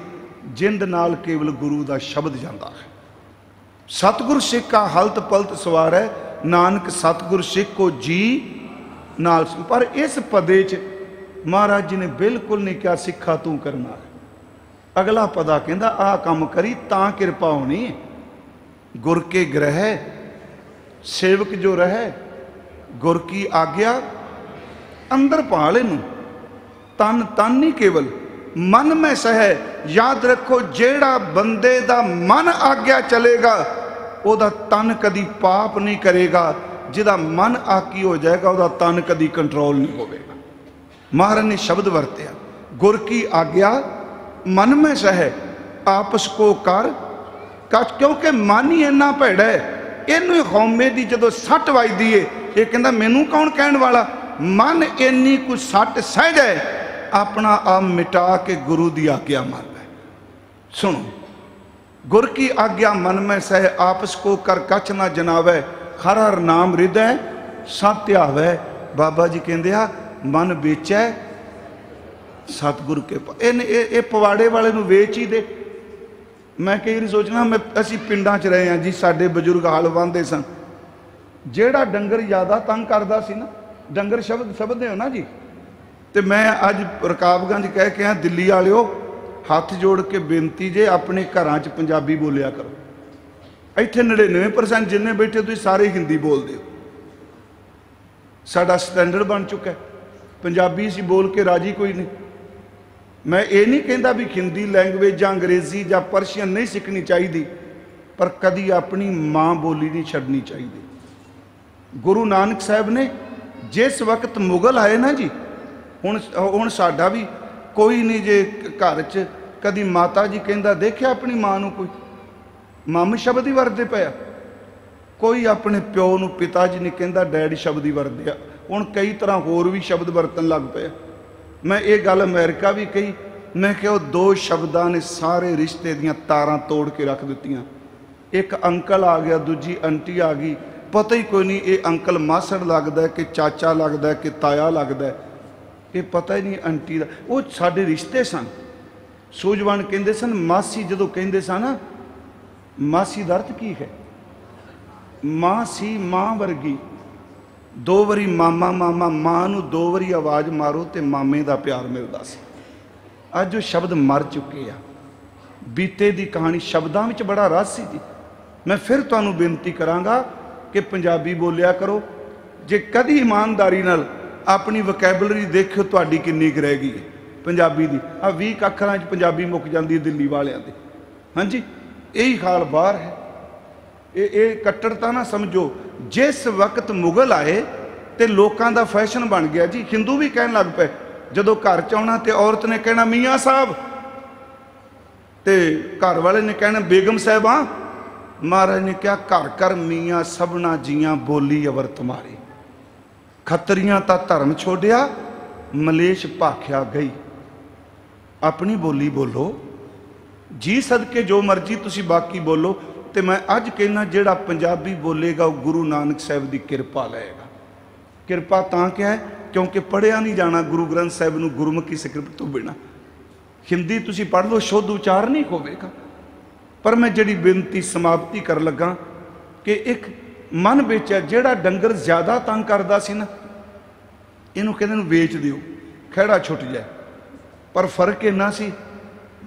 ਜਿੰਦ ਨਾਲ ਕੇਵਲ ਗੁਰੂ ਦਾ ਸ਼ਬਦ ਜਾਂਦਾ ਹੈ। ਸਤਗੁਰ ਸਿੱਖ ਕਾ ਹਲਤ ਪਲਤ ਸਵਾਰੈ, ਨਾਨਕ ਸਤਗੁਰ ਸਿੱਖ ਕੋ ਜੀ ਨਾਲ ਪਰ ਇਸ ਪਦੇ ਚ ਮਹਾਰਾਜ ਜੀ ਨੇ ਬਿਲਕੁਲ ਨਹੀਂ ਕਿਹਾ, ਸਿੱਖਾ ਤੂੰ ਕਰਨਾ ਅਗਲਾ ਪਤਾ ਕਹਿੰਦਾ, ਆਹ ਕੰਮ ਕਰੀ ਤਾਂ ਕਿਰਪਾ ਹੋਣੀ। ਹੈ ਗੁਰ ਕੇ ਗ੍ਰਹਿ, ਸੇਵਕ ਜੋ ਰਹੇ, ਗੁਰ ਕੀ ਆਗਿਆ, ਅੰਦਰ ਪਾ ਲੈ ਨੂੰ ਤਨ ਤਨ ਨਹੀਂ ਕੇਵਲ, ਮਨ ਮੈਂ ਸਹਿ, ਯਾਦ ਰੱਖੋ ਜਿਹੜਾ ਬੰਦੇ ਦਾ ਮਨ ਆਗਿਆ ਚਲੇਗਾ, ਉਹਦਾ ਤਨ ਕਦੀ ਪਾਪ ਨਹੀਂ ਕਰੇਗਾ। ਜਿਹਦਾ ਮਨ ਆਕੀ ਹੋ ਜਾਏਗਾ, ਉਹਦਾ ਤਨ ਕਦੀ ਕੰਟਰੋਲ ਨਹੀਂ ਹੋਵੇਗਾ। ਮਹਾਰਾਜ ਨੇ ਸ਼ਬਦ ਵਰਤਿਆ, ਗੁਰ ਕੀ ਆਗਿਆ ਮਨ ਮੈਂ ਸਹਿ, ਆਪਸ ਕੋ ਕਰ। ਕੱਚ ਕਿਉਂਕਿ ਮਨ ਹੀ ਇੰਨਾ ਭੈੜਾ ਹੈ, ਇਹਨੂੰ ਹੀ ਹਉਮੈ ਦੀ ਜਦੋਂ ਸੱਟ ਵੱਜਦੀ ਏ, ਇਹ ਕਹਿੰਦਾ ਮੈਨੂੰ ਕੌਣ ਕਹਿਣ ਵਾਲਾ? ਮਨ ਇੰਨੀ ਕੁ ਸੱਟ ਸਹਿਜ ਹੈ ਆਪਣਾ ਆਪ ਮਿਟਾ ਕੇ ਗੁਰੂ ਦੀ ਆਗਿਆ ਮੰਨਦਾ ਹੈ। ਸੁਣੋ, ਗੁਰ ਕੀ ਆਗਿਆ ਮਨ ਮੈਂ ਸਹਿ, ਆਪਸ ਕੋ ਕਰ, ਕਛ ਨਾ ਜਨਾਵੇ, ਹਰ ਹਰ ਨਾਮ ਹਿਰਦੈ ਸਤਿ ਆਵੇ। ਬਾਬਾ ਜੀ ਕਹਿੰਦੇ ਆ, ਮਨ ਵੇਚੈ ਸਤਿਗੁਰੂ ਕੇ ਇਹਨੇ ਇਹ ਇਹ ਪਵਾੜੇ ਵਾਲੇ ਨੂੰ ਵੇਚ ਹੀ ਦੇ। ਮੈਂ ਕਈ ਵਾਰੀ ਸੋਚਣਾ ਮੈਂ ਅਸੀਂ ਪਿੰਡਾਂ 'ਚ ਰਹੇ ਹਾਂ ਜੀ, ਸਾਡੇ ਬਜ਼ੁਰਗ ਹਾਲ ਵਾਂਦੇ ਸਨ। ਜਿਹੜਾ ਡੰਗਰ ਜ਼ਿਆਦਾ ਤੰਗ ਕਰਦਾ ਸੀ ਨਾ, ਡੰਗਰ ਸ਼ਬਦ ਸ਼ਬਦ ਹੋ ਨਾ ਜੀ। ਤੇ ਮੈਂ ਅੱਜ ਰਕਾਬਗੰਜ ਕਹਿ ਕੇ ਆ, ਦਿੱਲੀ ਵਾਲਿਓ, ਹੱਥ ਜੋੜ ਕੇ ਬੇਨਤੀ ਜੇ ਆਪਣੇ ਘਰਾਂ 'ਚ ਪੰਜਾਬੀ ਬੋਲਿਆ ਕਰੋ। ਇੱਥੇ 99% ਜਿੰਨੇ ਬੈਠੇ, ਤੁਸੀਂ ਸਾਰੇ ਹਿੰਦੀ ਬੋਲਦੇ ਹੋ। ਸਾਡਾ ਸਟੈਂਡਰਡ ਬਣ ਚੁੱਕਾ ਹੈ। ਪੰਜਾਬੀ ਅਸੀਂ ਬੋਲ ਕੇ ਰਾਜੀ ਕੋਈ ਨਹੀਂ। ਮੈਂ ਇਹ ਨਹੀਂ ਕਹਿੰਦਾ ਵੀ ਹਿੰਦੀ ਲੈਂਗੁਏਜ ਜਾਂ ਅੰਗਰੇਜ਼ੀ ਜਾਂ ਪਰਸ਼ੀਅਨ ਨਹੀਂ ਸਿੱਖਣੀ ਚਾਹੀਦੀ, ਪਰ ਕਦੀ ਆਪਣੀ ਮਾਂ ਬੋਲੀ ਨਹੀਂ ਛੱਡਣੀ ਚਾਹੀਦੀ। ਗੁਰੂ ਨਾਨਕ ਸਾਹਿਬ ਨੇ ਜਿਸ ਵਕਤ ਮੁਗਲ ਆਏ ਨਾ ਜੀ, ਹੁਣ ਹੁਣ ਸਾਡਾ ਵੀ ਕੋਈ ਨਹੀਂ ਜੇ ਘਰ 'ਚ ਕਦੀ ਮਾਤਾ ਜੀ ਕਹਿੰਦਾ, ਦੇਖਿਆ ਆਪਣੀ ਮਾਂ ਨੂੰ ਕੋਈ? ਮੰਮ ਸ਼ਬਦ ਹੀ ਵਰਦੇ ਪਿਆ ਕੋਈ ਆਪਣੇ ਪਿਓ ਨੂੰ ਪਿਤਾ ਜੀ ਨਹੀਂ ਕਹਿੰਦਾ, ਡੈਡ ਸ਼ਬਦ ਹੀ ਵਰਤਿਆ ਹੁਣ ਕਈ ਤਰ੍ਹਾਂ ਹੋਰ ਵੀ ਸ਼ਬਦ ਵਰਤਣ ਲੱਗ ਪਏ ਮੈਂ ਇਹ ਗੱਲ ਅਮਰੀਕਾ ਵੀ ਕਹੀ, ਮੈਂ ਕਿਹਾ ਉਹ ਦੋ ਸ਼ਬਦਾਂ ਨੇ ਸਾਰੇ ਰਿਸ਼ਤੇ ਦੀਆਂ ਤਾਰਾਂ ਤੋੜ ਕੇ ਰੱਖ ਦਿੱਤੀਆਂ। ਇੱਕ ਅੰਕਲ ਆ ਗਿਆ, ਦੂਜੀ ਆਂਟੀ ਆ ਗਈ। ਪਤਾ ਹੀ ਕੋਈ ਨਹੀਂ, ਇਹ ਅੰਕਲ ਮਾਸੜ ਲੱਗਦਾ ਕਿ ਚਾਚਾ ਲੱਗਦਾ ਕਿ ਤਾਇਆ ਲੱਗਦਾ ਇਹ ਪਤਾ ਹੀ ਨਹੀਂ ਆਂਟੀ ਦਾ, ਉਹ ਸਾਡੇ ਰਿਸ਼ਤੇ ਸਨ। ਸੂਝਵਾਨ ਕਹਿੰਦੇ ਸਨ, ਮਾਸੀ ਜਦੋਂ ਕਹਿੰਦੇ ਸਨ, ਮਾਸੀ ਦਾ ਅਰਥ ਕੀ ਹੈ? ਮਾਂ ਸੀ ਮਾਂ ਵਰਗੀ। ਦੋ ਵਾਰੀ ਮਾਮਾ ਮਾਮਾ, ਮਾਂ ਨੂੰ ਦੋ ਵਾਰੀ ਆਵਾਜ਼ ਮਾਰੋ ਤੇ ਮਾਮੇ ਦਾ ਪਿਆਰ ਮਿਲਦਾ ਸੀ। ਅੱਜ ਉਹ ਸ਼ਬਦ ਮਰ ਚੁੱਕੇ ਆ। ਬੀਤੇ ਦੀ ਕਹਾਣੀ ਸ਼ਬਦਾਂ ਵਿੱਚ ਬੜਾ ਰਸ ਸੀ ਜੀ। ਮੈਂ ਫਿਰ ਤੁਹਾਨੂੰ ਬੇਨਤੀ ਕਰਾਂਗਾ ਕਿ ਪੰਜਾਬੀ ਬੋਲਿਆ ਕਰੋ। ਜੇ ਕਦੀ ਇਮਾਨਦਾਰੀ ਨਾਲ ਆਪਣੀ ਵੋਕੈਬਲਰੀ ਦੇਖਿਓ, ਤੁਹਾਡੀ ਕਿੰਨੀ ਕੁ ਰਹਿ ਗਈ ਹੈ ਪੰਜਾਬੀ ਦੀ। ਆ 20 ਅੱਖਰਾਂ 'ਚ ਪੰਜਾਬੀ ਮੁੱਕ ਜਾਂਦੀ ਹੈ ਦਿੱਲੀ ਵਾਲਿਆਂ ਦੇ ਹਾਂਜੀ, ਇਹੀ ਹਾਲ ਬਾਹਰ ਹੈ। ਇਹ ਇਹ ਕੱਟੜਤਾ ਨਾ ਸਮਝੋ ਜਿਸ ਵਕਤ ਮੁਗਲ ਆਏ ਤੇ ਲੋਕਾਂ ਦਾ ਫੈਸ਼ਨ ਬਣ ਗਿਆ ਜੀ। ਹਿੰਦੂ ਵੀ ਕਹਿਣ ਲੱਗ ਪਏ, ਜਦੋਂ ਘਰ ਚ ਆਉਣਾ ਤੇ ਔਰਤ ਨੇ ਕਹਿਣਾ, ਮੀਆਂ ਸਾਹਿਬ। ਤੇ ਘਰ ਵਾਲੇ ਨੇ ਕਹਿਣਾ, ਬੇਗਮ ਸਾਹਿਬਾਂ, ਮਹਾਰਾਜ ਨੇ ਕਿਹਾ, ਘਰ ਘਰ ਮੀਆਂ ਸਭਨਾ ਜੀਆਂ ਬੋਲੀ ਅਵਰ ਤੁਮਾਰੀ। ਖੱਤਰੀਆਂ ਤਾਂ ਧਰਮ ਛੋੜਿਆ, ਮਲੇਸ਼ ਭਾਖਿਆ ਗਈ। ਆਪਣੀ ਬੋਲੀ ਬੋਲੋ। ਜੀ ਸਦਕੇ ਜੋ ਮਰਜ਼ੀ ਤੁਸੀਂ ਬਾਕੀ ਬੋਲੋ ਤੇ ਮੈਂ ਅੱਜ ਕਹਿਣਾ ਜਿਹੜਾ ਪੰਜਾਬੀ ਬੋਲੇਗਾ, ਉਹ ਗੁਰੂ ਨਾਨਕ ਸਾਹਿਬ ਦੀ ਕਿਰਪਾ ਲਏਗਾ। ਕਿਰਪਾ ਤਾਂ ਕਿਹਾ ਹੈ? ਕਿਉਂਕਿ ਪੜਿਆ ਨਹੀਂ ਜਾਣਾ ਗੁਰੂ ਗ੍ਰੰਥ ਸਾਹਿਬ ਨੂੰ ਗੁਰਮੁਖੀ ਸਕ੍ਰਿਪਟ ਤੋਂ ਬਿਨਾ। ਹਿੰਦੀ ਤੁਸੀਂ ਪੜ੍ਹ ਲਓ, ਸ਼ੁੱਧ ਉਚਾਰ ਨਹੀਂ ਹੋਵੇਗਾ। ਪਰ ਮੈਂ ਜਿਹੜੀ ਬੇਨਤੀ ਸਮਾਪਤੀ ਕਰਨ ਲੱਗਾ ਕਿ ਇੱਕ ਮਨ ਵਿੱਚ ਹੈ, ਜਿਹੜਾ ਡੰਗਰ ਜ਼ਿਆਦਾ ਤੰਗ ਕਰਦਾ ਸੀ ਨਾ, ਇਹਨੂੰ ਕਹਿੰਦੇ ਨੂੰ ਵੇਚ ਦਿਓ, ਖਹਿੜਾ ਛੁੱਟ ਜਾਏ। ਪਰ ਫ਼ਰਕ ਇੰਨਾ ਸੀ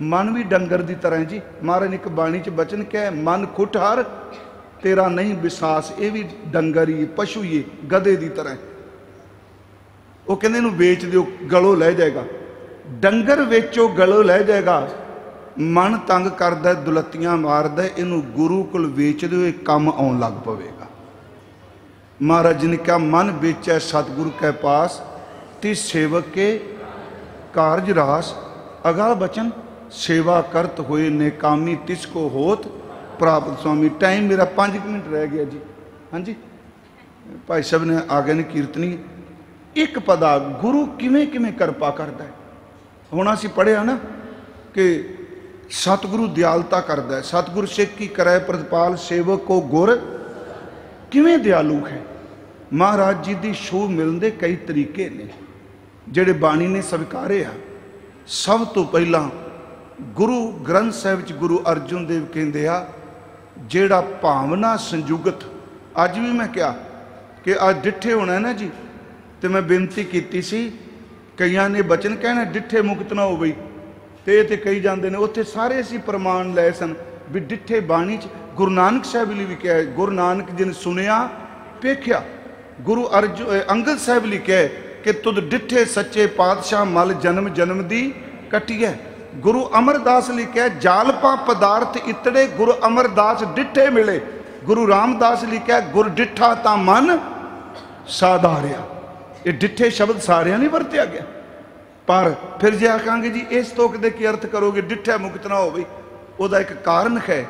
ਮਨ ਵੀ ਡੰਗਰ ਦੀ ਤਰ੍ਹਾਂ ਜੀ। ਮਹਾਰਾਜ ਨੇ ਇੱਕ ਬਾਣੀ ਚ ਬਚਨ ਕਿਹਾ ਮਨ ਮਨ ਖੁੱਟਹਰ ਤੇਰਾ ਨਹੀਂ ਵਿਸਾਸ ਇਹ ਵੀ ਡੰਗਰ ਹੀ ਪਸ਼ੂ ਹੀ ਹੈ, ਗਧੇ ਦੀ ਤਰ੍ਹਾਂ ਉਹ ਕਹਿੰਦੇ ਇਹਨੂੰ ਵੇਚ ਦਿਓ ਗਲੋਂ ਲੈ ਜਾਏਗਾ। ਡੰਗਰ ਵੇਚੋ ਗਲੋਂ ਲੈ ਜਾਏਗਾ। ਮਨ ਤੰਗ ਕਰਦਾ ਦੁਲੱਤੀਆਂ ਮਾਰਦਾ ਇਹਨੂੰ ਗੁਰੂ ਕੋਲ ਵੇਚ ਦਿਓ ਇਹ ਕੰਮ ਆਉਣ ਲੱਗ ਪਵੇਗਾ। ਮਹਾਰਾਜ ਨੇ ਕਿਹਾ ਮਨ ਵੇਚੈ ਸਤਿਗੁਰੂ ਕੇ ਪਾਸ ਤੇ ਸੇਵਕ ਕੇ ਕਾਰਜ ਰਾਸ। ਅਗਾਹ ਬਚਨ। ਸੇਵਾ ਕਰਤ ਹੋਏ ਨੇਕਾਮੀ ਤਿਸ ਕੋ ਹੋਤ। ਪ੍ਰਾਪਤ ਸੁਆਮੀ ਟਾਈਮ ਮੇਰਾ 5 ਮਿੰਟ ਰਹਿ ਗਿਆ ਜੀ। ਹਾਂਜੀ? ਭਾਈ ਸਾਹਿਬ ਨੇ ਆ ਗਏ ਨੇ ਕੀਰਤਨੀ। ਇੱਕ ਪਦਾ ਗੁਰੂ ਕਿਵੇਂ ਕਿਵੇਂ ਕਿਰਪਾ ਕਰਦਾ ਹੈ। ਹੁਣ ਅਸੀਂ ਪੜਿਆ ਨਾ ਕਿ ਸਤਿਗੁਰੂ ਦਿਆਲਤਾ ਕਰਦਾ ਹੈ। ਸਤਿਗੁਰ ਸਿੱਖ ਕੀ ਕਰੈ, ਪ੍ਰਤਪਾਲ ਸੇਵਕ ਕੋ ਗੁਰ। ਕਿਵੇਂ ਦਿਆਲੂ ਹੈ? ਮਹਾਰਾਜ ਜੀ ਦੀ ਸ਼ੋਅ ਮਿਲਣ ਦੇ ਕਈ ਤਰੀਕੇ ਨੇ। ਜਿਹੜੇ ਬਾਣੀ ਨੇ ਸਵੀਕਾਰੇ ਆ। ਸਭ ਤੋਂ ਪਹਿਲਾਂ ਗੁਰੂ ਗ੍ਰੰਥ ਸਾਹਿਬ ਚ ਗੁਰੂ ਅਰਜੁਨ ਦੇਵ ਕਹਿੰਦੇ ਆ, ਜਿਹੜਾ ਭਾਵਨਾ ਸੰਯੁਗਤ, ਅੱਜ ਵੀ ਮੈਂ ਕਿਹਾ ਕਿ ਅੱਜ ਡਿੱਠੇ ਹੋਣਾ ਨਾ ਜੀ, ਤੇ ਮੈਂ ਬੇਨਤੀ ਕੀਤੀ ਸੀ, ਕਈਆਂ ਨੇ ਬਚਨ ਕਹਿਣਾ ਡਿੱਠੇ ਮੁਕਤ ਨਾ ਹੋਵੇ। ਤੇ ਇਹ ਤੇ ਕਈ ਜਾਂਦੇ ਨੇ, ਉੱਥੇ ਸਾਰੇ ਅਸੀਂ ਪ੍ਰਮਾਣ ਲਏ ਸਨ ਵੀ ਡਿੱਠੇ ਬਾਣੀ ਚ ਗੁਰੂ ਨਾਨਕ ਸਾਹਿਬ ਲਈ ਵੀ ਕਿਹਾ, ਗੁਰੂ ਨਾਨਕ ਜੀ ਨੇ ਸੁਣਿਆ, ਵੇਖਿਆ। ਗੁਰੂ ਅਰਜੁ ਅੰਗਦ ਸਾਹਿਬ ਲਈ ਕਹੇ ਕਿ ਤੁਧ ਡਿੱਠੇ ਸੱਚੇ ਪਾਤਸ਼ਾਹ ਮਲ ਜਨਮ ਜਨਮ ਦੀ ਕਟਿਐ ਗੁਰੂ ਅਮਰਦਾਸ ਲਿਖਿਆ ਜਾਲਪਾ ਪਦਾਰਥ ਇਤੜੇ ਗੁਰੂ ਅਮਰਦਾਸ ਡਿੱਠੇ ਮਿਲੇ। ਗੁਰੂ ਰਾਮਦਾਸ ਲਿਖਿਆ ਗੁਰ ਡਿੱਠਾ ਤਾਂ ਮਨ ਸਾਧਾਰਿਆ। ਇਹ ਡਿੱਠੇ ਸ਼ਬਦ ਸਾਰਿਆਂ ਲਈ ਵਰਤਿਆ ਗਿਆ। ਪਰ ਫਿਰ ਜੇ ਆਖਾਂਗੇ ਜੀ, ਇਸ ਤੋਕ ਦੇ ਕੀ ਅਰਥ ਕਰੋਗੇ? ਡਿੱਠਾ ਮੁਕਤ ਨਾ ਹੋਵੇ। ਉਹਦਾ ਇੱਕ ਕਾਰਨ ਹੈ,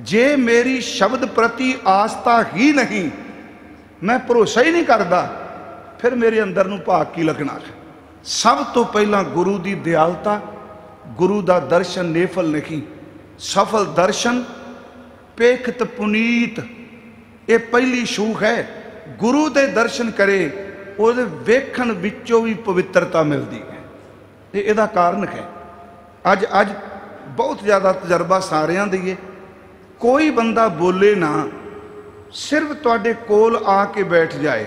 ਜੇ ਮੇਰੀ ਸ਼ਬਦ ਪ੍ਰਤੀ ਆਸਥਾ ਹੀ ਨਹੀਂ, ਮੈਂ ਭਰੋਸਾ ਹੀ ਨਹੀਂ ਕਰਦਾ, ਫਿਰ ਮੇਰੇ ਅੰਦਰ ਨੂੰ ਭਾਗ ਕੀ ਲੱਗਣਾ ਸਭ ਤੋਂ ਪਹਿਲਾਂ ਗੁਰੂ ਦੀ ਦਿਆਲਤਾ ਗੁਰੂ ਦਾ ਦਰਸ਼ਨ ਨੇਫਲ ਨਹੀਂ, ਸਫਲ ਦਰਸ਼ਨ ਪੇਖਤ ਪੁਨੀਤ। ਇਹ ਪਹਿਲੀ ਸ਼ੂਖ ਹੈ, ਗੁਰੂ ਦੇ ਦਰਸ਼ਨ ਕਰੇ, ਉਹਦੇ ਵੇਖਣ ਵਿੱਚੋਂ ਵੀ ਪਵਿੱਤਰਤਾ ਮਿਲਦੀ ਹੈ। ਤੇ ਇਹਦਾ ਕਾਰਨ ਹੈ, ਅੱਜ ਅੱਜ ਬਹੁਤ ਜ਼ਿਆਦਾ ਤਜਰਬਾ ਸਾਰਿਆਂ ਦੀ ਹੈ ਕੋਈ ਬੰਦਾ ਬੋਲੇ ਨਾ, ਸਿਰਫ ਤੁਹਾਡੇ ਕੋਲ ਆ ਕੇ ਬੈਠ ਜਾਏ।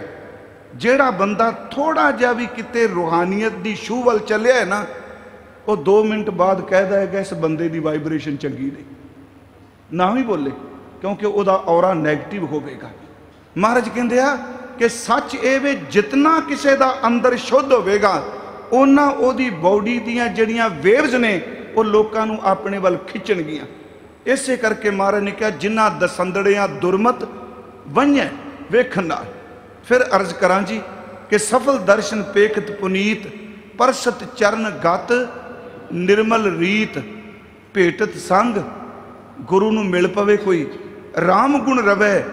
ਜਿਹੜਾ ਬੰਦਾ ਥੋੜਾ ਜਿਹਾ ਵੀ ਕਿਤੇ ਰੂਹਾਨੀਅਤ ਦੀ ਸ਼ੂ ਵੱਲ ਚੱਲਿਆ ਹੈ ਨਾ ਉਹ 2 ਮਿੰਟ ਬਾਅਦ ਕਹਿਦਾ ਹੈ ਕਿ ਇਸ ਬੰਦੇ ਦੀ ਵਾਈਬ੍ਰੇਸ਼ਨ ਚੰਗੀ ਨਹੀਂ। ਨਾ ਵੀ ਬੋਲੇ, ਕਿਉਂਕਿ ਉਹਦਾ ਔਰਾ 네ਗੇਟਿਵ ਹੋਵੇਗਾ। ਮਹਾਰਾਜ ਕਹਿੰਦੇ ਆ ਕਿ ਸੱਚ ਇਹ ਵੇ, ਜਿਤਨਾ ਕਿਸੇ ਦਾ ਅੰਦਰ ਸ਼ੁੱਧ ਹੋਵੇਗਾ ਉਹਨਾਂ ਉਹਦੀ ਬਾਡੀ ਦੀਆਂ ਜਿਹੜੀਆਂ ਵੇਵਜ਼ ਨੇ, ਉਹ ਲੋਕਾਂ ਨੂੰ ਆਪਣੇ ਵੱਲ ਖਿੱਚਣਗੀਆਂ। ਇਸੇ ਕਰਕੇ ਮਹਾਰਾਜ ਨੇ ਕਿਹਾ, ਜਿਨ੍ਹਾਂ ਦਸੰਦੜਿਆਂ ਦੁਰਮਤ ਵੰਝੈ ਵੇਖਣ ਨਾਲ। ਫਿਰ ਅਰਜ਼ ਕਰਾਂ ਜੀ ਕਿ ਸਫਲ ਦਰਸ਼ਨ ਪੇਖਤ ਪੁਨੀਤ, ਪਰਸਤ ਚਰਨ ਗਤ ਨਿਰਮਲ ਰੀਤ, ਭੇਟਤ ਸੰਗ, ਗੁਰੂ ਨੂੰ ਮਿਲ ਪਵੇ ਕੋਈ RAM ਗੁਣ ਰਵੈ,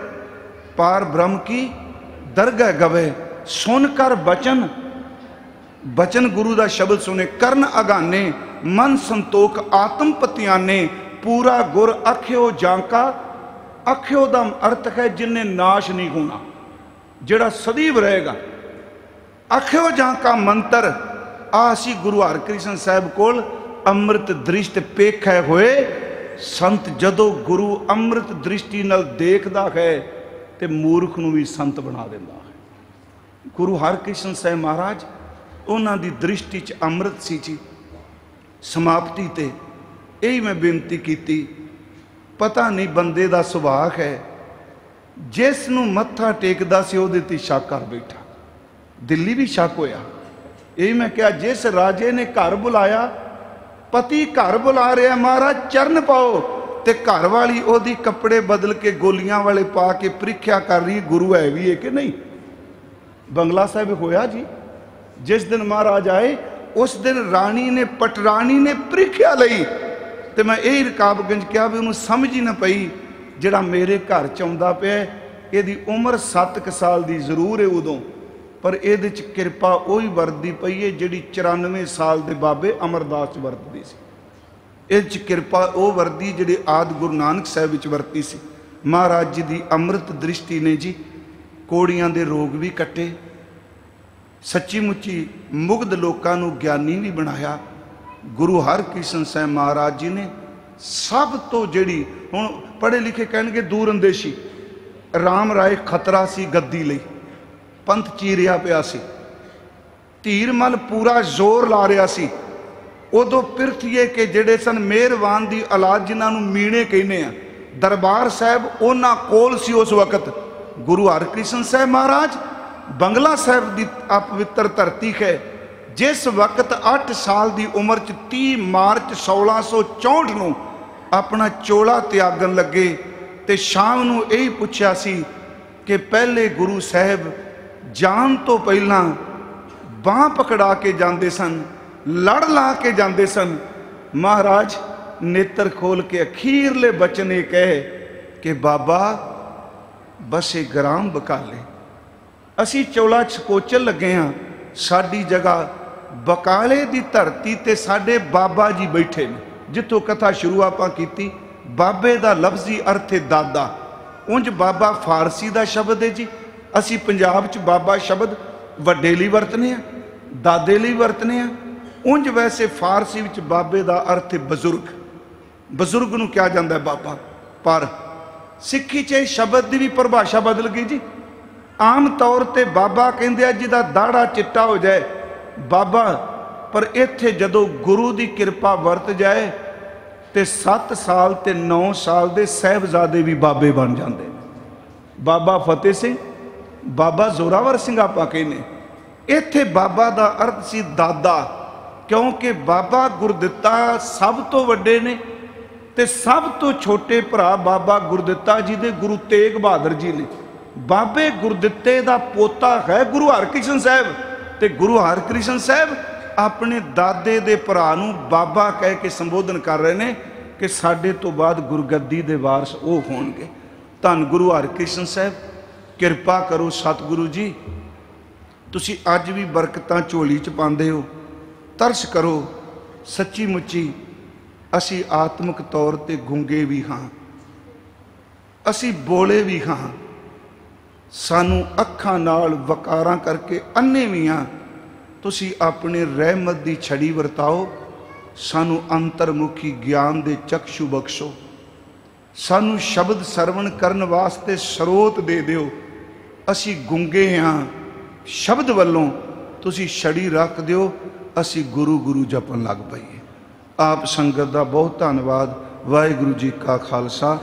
ਪਾਰ ਬ੍ਰਹਮ ਕੀ ਦਰਗਹਿ ਗਵੇ, ਸੁਨ ਕਰ ਬਚਨ ਬਚਨ ਗੁਰੂ ਦਾ ਸ਼ਬਦ ਸੁਨੇ, ਕਰਨ ਅਗਾਨੇ, ਮਨ ਸੰਤੋਖ ਆਤਮ ਪਤਿਆਨੇ, ਪੂਰਾ ਗੁਰ ਅਖਿਓ ਜਾਂਕਾ ਅਖਿਓ ਦਾ ਅਰਥ ਹੈ ਜਿਨੇ ਨਾਸ਼ ਨਹੀਂ ਹੋਣਾ, ਜਿਹੜਾ ਸਦੀਵ ਰਹੇਗਾ, ਅਖਿਓ ਜਾਂਕਾ ਮੰਤਰ ਆ ਅਸੀਂ ਗੁਰੂ ਹਰਕ੍ਰਿਸ਼ਨ ਸਾਹਿਬ ਕੋਲ ਅੰਮ੍ਰਿਤ ਦ੍ਰਿਸ਼ਟ ਪੇਖੈ ਹੋਏ, ਸੰਤ ਜਦੋਂ ਗੁਰੂ ਅੰਮ੍ਰਿਤ ਦ੍ਰਿਸ਼ਟੀ ਨਾਲ ਦੇਖਦਾ ਹੈ ਤੇ ਮੂਰਖ ਨੂੰ ਵੀ ਸੰਤ ਬਣਾ ਦਿੰਦਾ ਹੈ। ਗੁਰੂ ਹਰਕ੍ਰਿਸ਼ਨ ਸਾਹਿਬ ਮਹਾਰਾਜ, ਉਹਨਾਂ ਦੀ ਦ੍ਰਿਸ਼ਟੀ 'ਚ ਅੰਮ੍ਰਿਤ ਸੀ ਜੀ। ਸਮਾਪਤੀ ਤੇ ਇਹੀ ਮੈਂ ਬੇਨਤੀ ਕੀਤੀ, ਪਤਾ ਨਹੀਂ ਬੰਦੇ ਦਾ ਸੁਭਾਅ ਹੈ, ਜਿਸ ਨੂੰ ਮੱਥਾ ਟੇਕਦਾ ਸੀ ਉਹਦੇ ਤੇ ਸ਼ੱਕ ਕਰ ਬੈਠਾ। ਦਿੱਲੀ ਵੀ ਸ਼ੱਕ ਹੋਇਆ। ਇਹ ਮੈਂ ਕਿਹਾ, ਜਿਸ ਰਾਜੇ ਨੇ ਘਰ ਬੁਲਾਇਆ, ਪਤੀ ਘਰ ਬੁਲਾ ਰਿਹਾ, ਮਹਾਰਾਜ ਚਰਨ ਪਾਓ ਤੇ ਘਰ ਵਾਲੀ ਉਹਦੀ ਕੱਪੜੇ ਬਦਲ ਕੇ ਗੋਲੀਆਂ ਵਾਲੇ ਪਾ ਕੇ ਪ੍ਰੀਖਿਆ ਕਰ ਰਹੀ, ਗੁਰੂ ਹੈ ਵੀ ਹੈ ਕਿ ਨਹੀਂ? ਬੰਗਲਾ ਸਾਹਿਬ ਹੋਇਆ ਜੀ। ਜਿਸ ਦਿਨ ਮਹਾਰਾਜ ਆਏ, ਉਸ ਦਿਨ ਰਾਣੀ ਨੇ, ਪਟਰਾਣੀ ਨੇ ਪ੍ਰੀਖਿਆ ਲਈ ਤੇ ਮੈਂ ਇਹ ਰਕਾਬਗੰਜ ਕਿਹਾ ਵੀ ਉਹਨੂੰ ਸਮਝ ਹੀ ਨਾ ਪਈ, ਜਿਹੜਾ ਮੇਰੇ ਘਰ ਚ ਆਉਂਦਾ ਪਿਆ ਇਹਦੀ ਉਮਰ 7 ਸਾਲ ਦੀ ਜ਼ਰੂਰ ਹੈ ਉਦੋਂ। ਪਰ ਇਹਦੇ ਚ ਕਿਰਪਾ ਉਹੀ ਵਰਦੀ ਪਈ ਹੈ ਜਿਹੜੀ 94 ਸਾਲ ਦੇ ਬਾਬੇ ਅਮਰਦਾਸ ਵਰਤਦੀ ਸੀ। ਇਹ ਚ ਕਿਰਪਾ ਉਹ ਵਰਦੀ ਜਿਹੜੀ ਆਦ ਗੁਰੂ ਨਾਨਕ ਸਾਹਿਬ ਵਿੱਚ ਵਰਤੀ ਸੀ। ਮਹਾਰਾਜ ਜੀ ਦੀ ਅੰਮ੍ਰਿਤ ਦ੍ਰਿਸ਼ਟੀ ਨੇ ਜੀ ਕੋੜੀਆਂ ਦੇ ਰੋਗ ਵੀ ਕੱਟੇ। ਸੱਚੀ ਮੁੱਚੀ ਮੁਗਧ ਲੋਕਾਂ ਨੂੰ ਗਿਆਨੀ ਵੀ ਬਣਾਇਆ। ਗੁਰੂ ਹਰਕ੍ਰਿਸ਼ਨ ਸਾਹਿਬ ਮਹਾਰਾਜ ਜੀ ਨੇ ਸਭ ਤੋਂ ਜਿਹੜੀ ਹੁਣ ਪੜ੍ਹੇ ਲਿਖੇ ਕਹਿਣਗੇ ਦੂਰ ਅੰਦੇਸ਼ੀ ਰਾਮ ਰਾਏ ਖਤਰਾ ਸੀ ਗੱਦੀ ਲਈ। ਪੰਥ ਚੀਰਿਆ ਪਿਆ ਸੀ। ਧੀਰਮਲ ਪੂਰਾ ਜ਼ੋਰ ਲਾ ਰਿਹਾ ਸੀ। ਉਦੋਂ ਪਿਰਥੀਏ ਕੇ ਜਿਹੜੇ ਸਨ ਮਿਹਰਬਾਨ ਦੀ ਔਲਾਦ ਜਿਨ੍ਹਾਂ ਨੂੰ ਮੀਣੇ ਕਹਿੰਦੇ ਆ, ਦਰਬਾਰ ਸਾਹਿਬ ਉਹਨਾਂ ਕੋਲ ਸੀ ਉਸ ਵਕਤ। ਗੁਰੂ ਹਰਕ੍ਰਿਸ਼ਨ ਸਾਹਿਬ ਮਹਾਰਾਜ, ਬੰਗਲਾ ਸਾਹਿਬ ਦੀ ਅਪਵਿੱਤਰ ਧਰਤੀ ਹੈ ਜਿਸ ਵਕਤ 8 ਸਾਲ ਦੀ ਉਮਰ ਚ 30 ਮਾਰਚ 1664 ਨੂੰ ਆਪਣਾ ਚੋਲਾ ਤਿਆਗਣ ਲੱਗੇ ਤੇ ਸ਼ਾਮ ਨੂੰ ਇਹ ਪੁੱਛਿਆ ਸੀ ਕਿ ਪਹਿਲੇ ਗੁਰੂ ਸਾਹਿਬ ਜਾਣ ਤੋਂ ਪਹਿਲਾਂ ਬਾਹ ਪਕੜਾ ਕੇ ਜਾਂਦੇ ਸਨ, ਲੜ ਲਾ ਕੇ ਜਾਂਦੇ ਸਨ। ਮਹਾਰਾਜ ਨੇਤਰ ਖੋਲ ਕੇ ਅਖੀਰਲੇ ਬਚਨ ਇਹ ਕਹੇ ਕਿ ਬਾਬਾ, ਬਸ ਬਸੇ ਗ੍ਰਾਮ ਬਕਾਲੇ ਅਸੀਂ ਚੌਲਾ ਛਕੋਚਲ ਲੱਗੇ ਹਾਂ, ਸਾਡੀ ਜਗ੍ਹਾ ਬਕਾਲੇ ਦੀ ਧਰਤੀ ਤੇ ਸਾਡੇ ਬਾਬਾ ਜੀ ਬੈਠੇ ਨੇ। ਜਿੱਥੋਂ ਕਥਾ ਸ਼ੁਰੂ ਆਪਾਂ ਕੀਤੀ, ਬਾਬੇ ਦਾ ਲਫ਼ਜ਼ੀ ਅਰਥ ਹੈ ਦਾਦਾ। ਉਂਝ ਬਾਬਾ ਫਾਰਸੀ ਦਾ ਸ਼ਬਦ ਹੈ ਜੀ ਅਸੀਂ ਪੰਜਾਬ 'ਚ ਬਾਬਾ ਸ਼ਬਦ ਵੱਡੇ ਲਈ ਵਰਤਨੇ ਆ, ਦਾਦੇ ਲਈ ਵਰਤਨੇ ਆ। ਉਂਝ ਵੈਸੇ ਫਾਰਸੀ ਵਿੱਚ ਬਾਬੇ ਦਾ ਅਰਥ ਹੈ ਬਜ਼ੁਰਗ। ਬਜ਼ੁਰਗ ਨੂੰ ਕਿਹਾ ਜਾਂਦਾ ਹੈ ਬਾਬਾ। ਪਰ ਸਿੱਖੀ 'ਚ ਇਹ ਸ਼ਬਦ ਦੀ ਵੀ ਪਰਿਭਾਸ਼ਾ ਬਦਲ ਗਈ ਜੀ। ਆਮ ਤੌਰ ਤੇ ਬਾਬਾ ਕਹਿੰਦੇ ਆ, ਜਿਹਦਾ ਦਾੜਾ ਚਿੱਟਾ ਹੋ ਜਾਏ, ਬਾਬਾ, ਪਰ ਇੱਥੇ ਜਦੋਂ ਗੁਰੂ ਦੀ ਕਿਰਪਾ ਵਰਤ ਜਾਏ, ਤੇ 7 ਸਾਲ ਤੇ 9 ਸਾਲ ਦੇ ਸਹਿਬਜ਼ਾਦੇ ਵੀ ਬਾਬੇ ਬਣ ਜਾਂਦੇ ਨੇ। ਬਾਬਾ ਫਤਿਹ ਸਿੰਘ ਬਾਬਾ ਜ਼ੋਰਾਵਰ ਸਿੰਘ ਆਪਾਂ ਕਹਿੰਦੇ, ਇੱਥੇ ਬਾਬਾ ਦਾ ਅਰਥ ਸੀ ਦਾਦਾ, ਕਿਉਂਕਿ ਬਾਬਾ ਗੁਰਦਿੱਤਾ ਸਭ ਤੋਂ ਵੱਡੇ ਨੇ ਤੇ ਸਭ ਤੋਂ ਛੋਟੇ ਭਰਾ ਬਾਬਾ ਗੁਰਦਿੱਤਾ ਜੀ ਦੇ ਗੁਰੂ ਤੇਗ ਬਹਾਦਰ ਜੀ ਨੇ। ਬਾਬੇ ਗੁਰਦਿੱਤੇ ਦਾ ਪੋਤਾ ਹੈ ਗੁਰੂ ਹਰਕ੍ਰਿਸ਼ਨ ਸਾਹਿਬ ਤੇ ਗੁਰੂ ਹਰਕ੍ਰਿਸ਼ਨ ਸਾਹਿਬ ਆਪਣੇ ਦਾਦੇ ਦੇ ਭਰਾ ਨੂੰ ਬਾਬਾ ਕਹਿ ਕੇ ਸੰਬੋਧਨ ਕਰ ਰਹੇ ਨੇ ਕਿ ਸਾਡੇ ਤੋਂ ਬਾਅਦ ਗੁਰਗੱਦੀ ਦੇ ਵਾਰਸ ਉਹ ਹੋਣਗੇ। ਧੰਨ ਗੁਰੂ ਹਰਕ੍ਰਿਸ਼ਨ ਸਾਹਿਬ। ਕਿਰਪਾ ਕਰੋ ਸਤਿਗੁਰੂ ਜੀ। ਤੁਸੀਂ ਅੱਜ ਵੀ ਬਰਕਤਾਂ ਝੋਲੀ ਚ ਪਾਉਂਦੇ ਹੋ। ਤਰਸ ਕਰੋ, ਸੱਚੀ ਮੁੱਚੀ ਅਸੀਂ ਆਤਮਿਕ ਤੌਰ ਤੇ ਗੁੰਗੇ ਵੀ ਹਾਂ। ਅਸੀਂ ਬੋਲੇ ਵੀ ਹਾਂ। ਸਾਨੂੰ ਅੱਖਾਂ ਨਾਲ ਵਕਾਰਾਂ ਕਰਕੇ ਅੰਨੇ ਵੀ ਹਾਂ। ਤੁਸੀਂ ਆਪਣੇ ਰਹਿਮਤ ਦੀ ਛੜੀ ਵਰਤਾਓ। ਸਾਨੂੰ ਅੰਤਰਮੁਖੀ ਗਿਆਨ ਦੇ ਚਕਸ਼ੂ ਬਖਸ਼ੋ। ਸਾਨੂੰ ਸ਼ਬਦ ਸਰਵਣ ਕਰਨ ਵਾਸਤੇ ਸਰੋਤ ਦੇ ਦਿਓ। ਅਸੀਂ ਗੁੰਗੇ ਹਾਂ। ਸ਼ਬਦ ਵੱਲੋਂ ਤੁਸੀਂ ਛੜੀ ਰੱਖ ਦਿਓ। ਅਸੀਂ ਗੁਰੂ ਗੁਰੂ ਜਪਣ ਲੱਗ ਪਈਏ। ਆਪ ਸੰਗਤ ਦਾ ਬਹੁਤ ਧੰਨਵਾਦ। ਵਾਹਿਗੁਰੂ ਜੀ ਕਾ ਖਾਲਸਾ।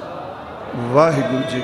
ਵਾਹਿਗੁਰੂ ਜੀ